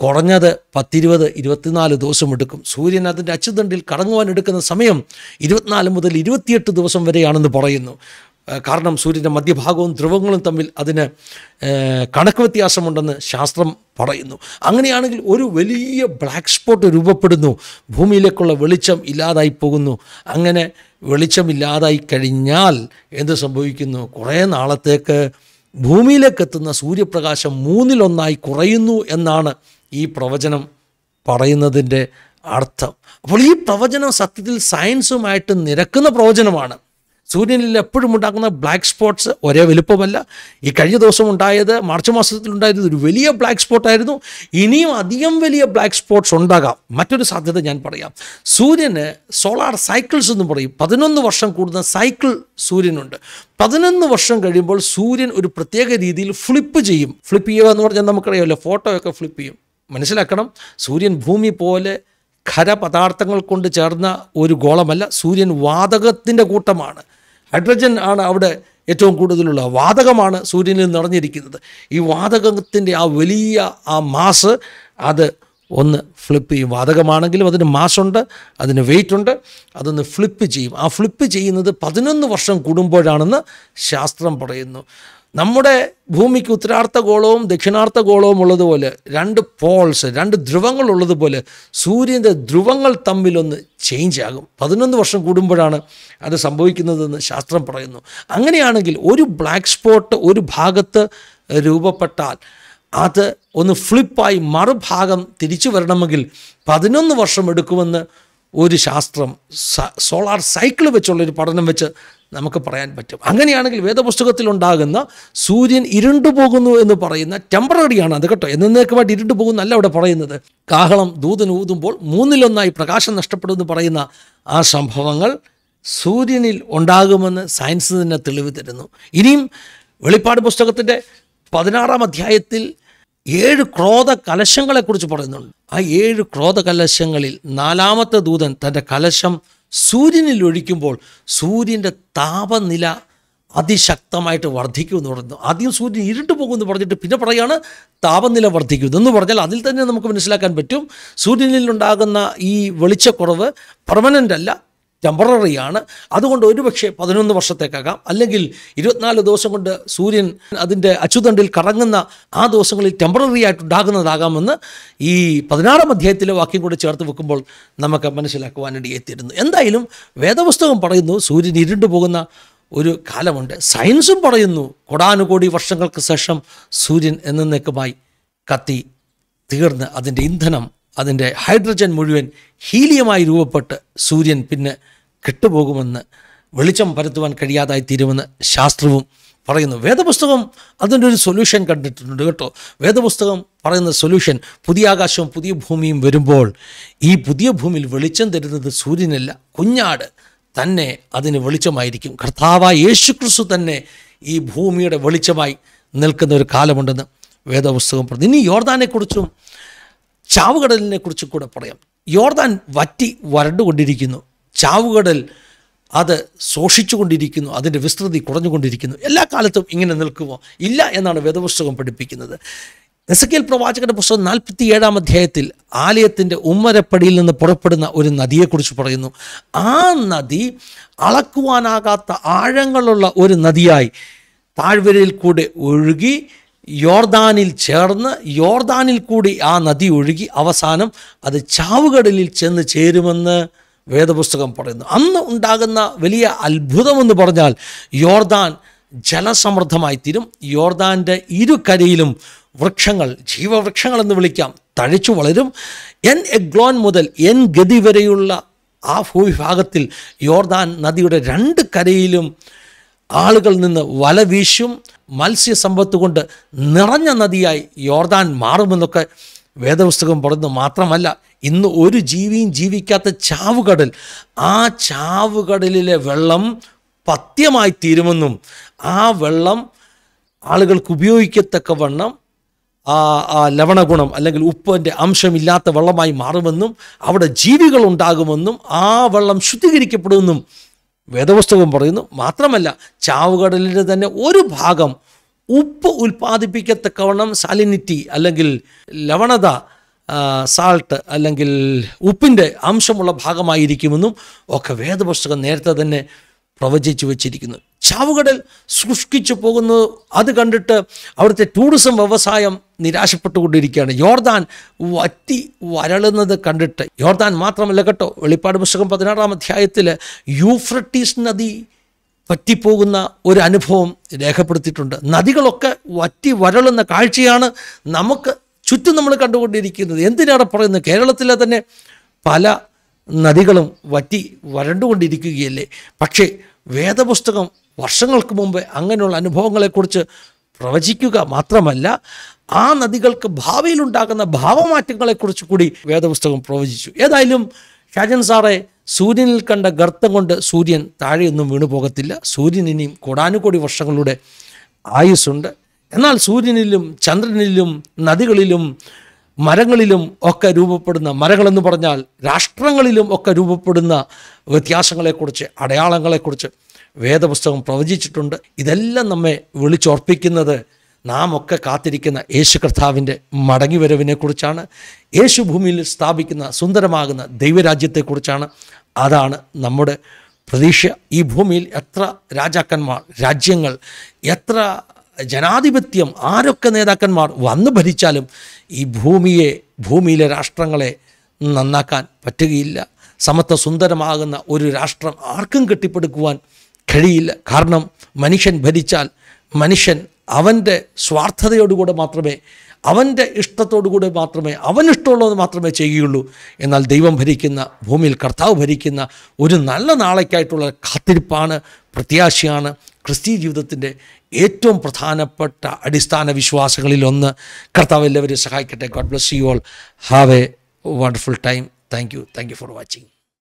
കുറഞ്ഞത് പത്തിരുപത് ഇരുപത്തിനാല് ദിവസം എടുക്കും. സൂര്യൻ അതിന്റെ അച്ചുതണ്ടിൽ കറങ്ങുവാൻ എടുക്കുന്ന സമയം ഇരുപത്തിനാല് മുതൽ ഇരുപത്തിയെട്ട് ദിവസം വരെയാണെന്ന് പറയുന്നു. കാരണം സൂര്യന്റെ മധ്യഭാഗവും ധ്രുവങ്ങളും തമ്മിൽ അതിന് കണക്ക് വ്യത്യാസമുണ്ടെന്ന് ശാസ്ത്രം പറയുന്നു. അങ്ങനെയാണെങ്കിൽ ഒരു വലിയ ബ്ലാക്ക് സ്പോട്ട് രൂപപ്പെടുന്നു. ഭൂമിയിലേക്കുള്ള വെളിച്ചം ഇല്ലാതായി പോകുന്നു. അങ്ങനെ വെളിച്ചമില്ലാതായി കഴിഞ്ഞാൽ എന്ത് സംഭവിക്കുന്നു? കുറേ നാളത്തേക്ക് ഭൂമിയിലേക്ക് എത്തുന്ന സൂര്യപ്രകാശം മൂന്നിലൊന്നായി കുറയുന്നു എന്നാണ് ഈ പ്രവചനം പറയുന്നതിന്റെ അർത്ഥം. അപ്പോൾ ഈ പ്രവചനം സത്യത്തിൽ സയൻസുമായിട്ട് നിരക്കുന്ന പ്രവചനമാണ്. സൂര്യനിൽ എപ്പോഴും ഉണ്ടാക്കുന്ന ബ്ലാക്ക് സ്പോട്ട്സ് ഒരേ വലുപ്പമല്ല. ഈ കഴിഞ്ഞ ദിവസം ഉണ്ടായത് മാർച്ച് മാസത്തിൽ ഉണ്ടായത് ഒരു വലിയ ബ്ലാക്ക് സ്പോട്ടായിരുന്നു ഇനിയും അധികം വലിയ ബ്ലാക്ക് സ്പോട്ട്സ് ഉണ്ടാകാം. മറ്റൊരു സാധ്യത ഞാൻ പറയാം. സൂര്യന് സോളാർ സൈക്കിൾസ് എന്ന് പറയും. പതിനൊന്ന് വർഷം കൂടുന്ന സൈക്കിൾ സൂര്യനുണ്ട്. പതിനൊന്ന് വർഷം കഴിയുമ്പോൾ സൂര്യൻ ഒരു പ്രത്യേക രീതിയിൽ ഫ്ലിപ്പ് ചെയ്യും. ഫ്ലിപ്പ് ചെയ്യുക എന്ന് പറഞ്ഞാൽ നമുക്കറിയാമല്ലോ ഫോട്ടോയൊക്കെ ഫ്ലിപ്പ് ചെയ്യും. മനസ്സിലാക്കണം. സൂര്യൻ ഭൂമി പോലെ ഖരപദാർത്ഥങ്ങൾ കൊണ്ട് ചേർന്ന ഒരു ഗോളമല്ല സൂര്യൻ വാതകത്തിന്റെ കൂട്ടമാണ്. ഹൈഡ്രജൻ ആണ് അവിടെ ഏറ്റവും കൂടുതലുള്ള വാതകമാണ് സൂര്യനിൽ നിറഞ്ഞിരിക്കുന്നത്. ഈ വാതകത്തിന്റെ ആ വലിയ ആ മാസ് അത് ഒന്ന് ഫ്ലിപ്പ് ചെയ്യും. വാതകമാണെങ്കിലും അതിന് മാസുണ്ട് അതിന് വെയിറ്റ് ഉണ്ട് അതൊന്ന് ഫ്ലിപ്പ് ചെയ്യും. ആ ഫ്ലിപ്പ് ചെയ്യുന്നത് പതിനൊന്ന് വർഷം കൂടുമ്പോഴാണെന്ന് ശാസ്ത്രം പറയുന്നു. നമ്മുടെ ഭൂമിക്ക് ഉത്തരാർത്ഥ ഗോളവും ദക്ഷിണാർത്ഥ ഗോളവും ഉള്ളതുപോലെ രണ്ട് പോൾസ് രണ്ട് ധ്രുവങ്ങൾ ഉള്ളതുപോലെ സൂര്യന്റെ ധ്രുവങ്ങൾ തമ്മിലൊന്ന് ചേഞ്ച് ആകും. പതിനൊന്ന് വർഷം കൂടുമ്പോഴാണ് അത് സംഭവിക്കുന്നതെന്ന് ശാസ്ത്രം പറയുന്നു. അങ്ങനെയാണെങ്കിൽ ഒരു ബ്ലാക്ക് സ്പോട്ട് ഒരു ഭാഗത്ത് രൂപപ്പെട്ടാൽ അത് ഒന്ന് ഫ്ലിപ്പായി മറുഭാഗം തിരിച്ചു വരണമെങ്കിൽ പതിനൊന്ന് വർഷം എടുക്കുമെന്ന് ഒരു ശാസ്ത്രം സോളാർ സൈക്കിൾ വെച്ചുള്ളൊരു പഠനം വെച്ച് നമുക്ക് പറയാൻ പറ്റും. അങ്ങനെയാണെങ്കിൽ വേദപുസ്തകത്തിൽ ഉണ്ടാകുന്ന സൂര്യൻ ഇരുണ്ടു പോകുന്നു എന്ന് പറയുന്ന ടെമ്പററിയാണ് അത് കേട്ടോ. എന്നേക്കുമായിട്ട് ഇരുണ്ടു പോകുന്നല്ല അവിടെ പറയുന്നത്. കാഹളം ദൂതൻ ഊതുമ്പോൾ മൂന്നിലൊന്നായി പ്രകാശം നഷ്ടപ്പെടുമെന്ന് പറയുന്ന ആ സംഭവങ്ങൾ സൂര്യനിൽ ഉണ്ടാകുമെന്ന് സയൻസ് തന്നെ തെളിവ് തരുന്നു. ഇനിയും വെളിപ്പാട് പുസ്തകത്തിന്റെ പതിനാറാം അധ്യായത്തിൽ ഏഴ് ക്രോധ കലശങ്ങളെക്കുറിച്ച് പറയുന്നുണ്ട്. ആ ഏഴ് ക്രോധ കലശങ്ങളിൽ നാലാമത്തെ ദൂതൻ തന്റെ കലശം സൂര്യനിൽ ഒഴിക്കുമ്പോൾ സൂര്യന്റെ താപനില അതിശക്തമായിട്ട് വർദ്ധിക്കുമെന്ന് പറയുന്നു. ആദ്യം സൂര്യൻ ഇരുട്ട് പോകുമെന്ന് പറഞ്ഞിട്ട് പിന്നെ പറയാണ് താപനില വർദ്ധിക്കുന്നു എന്ന് പറഞ്ഞാൽ അതിൽ തന്നെ നമുക്ക് മനസ്സിലാക്കാൻ പറ്റും. സൂര്യനിൽ ഉണ്ടാകുന്ന ഈ വെളിച്ചക്കുറവ് പെർമനന്റ് അല്ല. ടെമ്പററിയാണ് അതുകൊണ്ട് ഒരുപക്ഷെ പതിനൊന്ന് വർഷത്തേക്കാകാം. അല്ലെങ്കിൽ ഇരുപത്തിനാല് ദിവസം കൊണ്ട് സൂര്യൻ അതിന്റെ അച്ചുതണ്ടിൽ കറങ്ങുന്ന ആ ദിവസങ്ങളിൽ ടെമ്പററി ആയിട്ട് ഉണ്ടാകുന്നതാകാമെന്ന് ഈ പതിനാറാം അധ്യായത്തിലെ വാക്യം കൂടെ ചേർത്ത് വെക്കുമ്പോൾ നമുക്ക് മനസ്സിലാക്കുവാനിടയെത്തിയിരുന്നു എന്തായാലും വേദപുസ്തകം പറയുന്നു സൂര്യൻ ഇരുണ്ടു പോകുന്ന ഒരു കാലമുണ്ട്. സയൻസും പറയുന്നു കൊടാനുകോടി വർഷങ്ങൾക്ക് ശേഷം സൂര്യൻ എന്നേക്കുമായി കത്തി തീർന്ന് അതിന്റെ ഇന്ധനം അതിന്റെ ഹൈഡ്രജൻ മുഴുവൻ ഹീലിയമായി രൂപപ്പെട്ട് സൂര്യൻ പിന്നെ കെട്ടുപോകുമെന്ന് വെളിച്ചം പരത്തുവാൻ കഴിയാതായി തീരുമെന്ന് ശാസ്ത്രവും പറയുന്നു. വേദപുസ്തകം അതിന്റെ ഒരു സൊല്യൂഷൻ കണ്ടിട്ടുണ്ട് കേട്ടോ. വേദപുസ്തകം പറയുന്ന സൊല്യൂഷൻ പുതിയ ആകാശവും പുതിയ ഭൂമിയും വരുമ്പോൾ ഈ പുതിയ ഭൂമിയിൽ വെളിച്ചം തരുന്നത് സൂര്യനല്ല കുഞ്ഞാട് തന്നെ അതിന് വെളിച്ചമായിരിക്കും. കർത്താവായ യേശു ക്രിസ്തു തന്നെ ഈ ഭൂമിയുടെ വെളിച്ചമായി നിൽക്കുന്ന ഒരു കാലമുണ്ടെന്ന് വേദപുസ്തകം പറഞ്ഞു. ഇനി യോർദാനെക്കുറിച്ചും ചാവുകടലിനെ കുറിച്ച് കൂടെ പറയാം. യോർദാൻ വറ്റി വരണ്ടുകൊണ്ടിരിക്കുന്നു. ചാവുകടൽ അത് ശോഷിച്ചുകൊണ്ടിരിക്കുന്നു. അതിന്റെ വിസ്തൃതി കുറഞ്ഞുകൊണ്ടിരിക്കുന്നു. എല്ലാ കാലത്തും ഇങ്ങനെ നിൽക്കുമോ? ഇല്ല എന്നാണ് വേദപുസ്തകം പഠിപ്പിക്കുന്നത്. എസക്കേൽ പ്രവാചകന്റെ പുസ്തകം നാൽപ്പത്തി ഏഴാം അധ്യായത്തിൽ ആലയത്തിന്റെ ഉമ്മരപ്പടിയിൽ നിന്ന് പുറപ്പെടുന്ന ഒരു നദിയെക്കുറിച്ച് പറയുന്നു. ആ നദി അളക്കുവാനാകാത്ത ആഴങ്ങളുള്ള ഒരു നദിയായി താഴ്വരയിൽ കൂടെ ഒഴുകി യോർദാനിൽ ചേർന്ന് യോർദാനിൽ കൂടി ആ നദി ഒഴുകി അവസാനം അത് ചാവുകടലിൽ ചെന്ന് ചേരുമെന്ന് വേദപുസ്തകം പറയുന്നു. അന്ന് ഉണ്ടാകുന്ന വലിയ അത്ഭുതമെന്ന് പറഞ്ഞാൽ യോർദാൻ ജലസമൃദ്ധമായി തീരും യോർദാന്റെ ഇരുകരയിലും വൃക്ഷങ്ങൾ ജീവവൃക്ഷങ്ങൾ എന്ന് വിളിക്കാം തഴച്ചു വളരും. എൻ എഗ്ലോൻ മുതൽ എൻ ഗതി വരെയുള്ള ആ ഭൂവിഭാഗത്തിൽ യോർദാൻ നദിയുടെ രണ്ട് കരയിലും ആളുകൾ നിന്ന് വല വീശും. മത്സ്യസമ്പത്ത് കൊണ്ട് നിറഞ്ഞ നദിയായി യോർദാൻ മാറുമെന്നൊക്കെ വേദപുസ്തകം പറയുന്നു മാത്രമല്ല ഇന്ന് ഒരു ജീവിയും ജീവിക്കാത്ത ചാവുകടൽ. ആ ചാവുകടലിലെ വെള്ളം പത്യമായി തീരുമെന്നും ആ വെള്ളം ആളുകൾക്ക് ഉപയോഗിക്കത്തക്ക വണ്ണം ആ ആ ലവണഗുണം അല്ലെങ്കിൽ ഉപ്പിന്റെ അംശമില്ലാത്ത വെള്ളമായി മാറുമെന്നും അവിടെ ജീവികൾ ഉണ്ടാകുമെന്നും ആ വെള്ളം ശുദ്ധീകരിക്കപ്പെടുമെന്നും വേദപുസ്തകം പറയുന്നു മാത്രമല്ല ചാവുകടലിന്റെ തന്നെ ഒരു ഭാഗം ഉപ്പ് ഉൽപ്പാദിപ്പിക്കത്തക്കവണ്ണം സാലിനിറ്റി അല്ലെങ്കിൽ ലവണത സാൾട്ട് അല്ലെങ്കിൽ ഉപ്പിന്റെ അംശമുള്ള ഭാഗമായിരിക്കുമെന്നും ഒക്കെ വേദപുസ്തകം നേരത്തെ തന്നെ പ്രവചിച്ചു വച്ചിരിക്കുന്നു. ചാവുകടൽ സൃഷ്ടിച്ചു പോകുന്നത് അത് കണ്ടിട്ട് അവിടുത്തെ ടൂറിസം വ്യവസായം നിരാശപ്പെട്ടുകൊണ്ടിരിക്കുകയാണ്. യോർദാൻ വറ്റി വരളുന്നത് കണ്ടിട്ട്. യോർദാൻ മാത്രമല്ല കേട്ടോ വെളിപ്പാട് പുസ്തകം പതിനാറാം അധ്യായത്തിൽ യൂഫ്രട്ടീസ് നദി പറ്റിപ്പോകുന്ന ഒരു അനുഭവം രേഖപ്പെടുത്തിയിട്ടുണ്ട്. നദികളൊക്കെ വറ്റി വരളുന്ന കാഴ്ചയാണ് നമുക്ക് ചുറ്റും നമ്മൾ കണ്ടുകൊണ്ടിരിക്കുന്നത്. എന്തിനാണ് പറയുന്നത്? കേരളത്തിലെ തന്നെ പല നദികളും വറ്റി വരണ്ടുകൊണ്ടിരിക്കുകയല്ലേ? പക്ഷേ വേദപുസ്തകം വർഷങ്ങൾക്ക് മുമ്പ് അങ്ങനെയുള്ള അനുഭവങ്ങളെക്കുറിച്ച് പ്രവചിക്കുക മാത്രമല്ല ആ നദികൾക്ക് ഭാവിയിലുണ്ടാകുന്ന ഭാവമാറ്റങ്ങളെക്കുറിച്ച് കൂടി വേദപുസ്തകം പ്രവചിച്ചു. ഏതായാലും ഷാജൻ സാറെ സൂര്യനിൽ കണ്ട ഗർത്തം കൊണ്ട് സൂര്യൻ താഴെയൊന്നും വീണു പോകത്തില്ല സൂര്യൻ ഇനിയും കോടാനുകോടി വർഷങ്ങളുടെ ആയുസ്സുണ്ട്. എന്നാൽ സൂര്യനിലും ചന്ദ്രനിലും നദികളിലും മരങ്ങളിലും ഒക്കെ രൂപപ്പെടുന്ന മരങ്ങളെന്ന് പറഞ്ഞാൽ രാഷ്ട്രങ്ങളിലും ഒക്കെ രൂപപ്പെടുന്ന വ്യത്യാസങ്ങളെക്കുറിച്ച് അടയാളങ്ങളെക്കുറിച്ച് വേദപുസ്തകം പ്രവചിച്ചിട്ടുണ്ട്. ഇതെല്ലാം നമ്മെ വിളിച്ചോർപ്പിക്കുന്നത് നാം ഒക്കെ കാത്തിരിക്കുന്ന യേശു കർത്താവിന്റെ മടങ്ങിവരവിനെക്കുറിച്ചാണ്. യേശു ഭൂമിയിൽ സ്ഥാപിക്കുന്ന സുന്ദരമാകുന്ന ദൈവരാജ്യത്തെക്കുറിച്ചാണ്. അതാണ് നമ്മുടെ പ്രതീക്ഷ. ഈ ഭൂമിയിൽ എത്ര രാജാക്കന്മാർ രാജ്യങ്ങൾ എത്ര ജനാധിപത്യം ആരൊക്കെ നേതാക്കന്മാർ വന്നു ഭരിച്ചാലും ഈ ഭൂമിയെ ഭൂമിയിലെ രാഷ്ട്രങ്ങളെ നന്നാക്കാൻ പറ്റുകയില്ല. സമത്വ സുന്ദരമാകുന്ന ഒരു രാഷ്ട്രം ആർക്കും കെട്ടിപ്പടുക്കുവാൻ കഴിയില്ല. കാരണം മനുഷ്യൻ ഭരിച്ചാൽ മനുഷ്യൻ അവന്റെ സ്വാർത്ഥതയോടുകൂടെ മാത്രമേ അവന്റെ ഇഷ്ടത്തോടുകൂടെ മാത്രമേ അവനിഷ്ടമുള്ളത് മാത്രമേ ചെയ്യുകയുള്ളൂ. എന്നാൽ ദൈവം ഭരിക്കുന്ന ഭൂമിയിൽ കർത്താവ് ഭരിക്കുന്ന ഒരു നല്ല നാളേക്കായിട്ടുള്ള കാത്തിരിപ്പാണ് പ്രത്യാശയാണ് ക്രിസ്തീയ ജീവിതത്തിന്റെ ഏറ്റവും പ്രധാനപ്പെട്ട അടിസ്ഥാന വിശ്വാസങ്ങളിലൊന്ന് കർത്താവ് എല്ലാവരെയും സഹായിക്കട്ടെ. God bless you all have a wonderful time thank you thank you for watching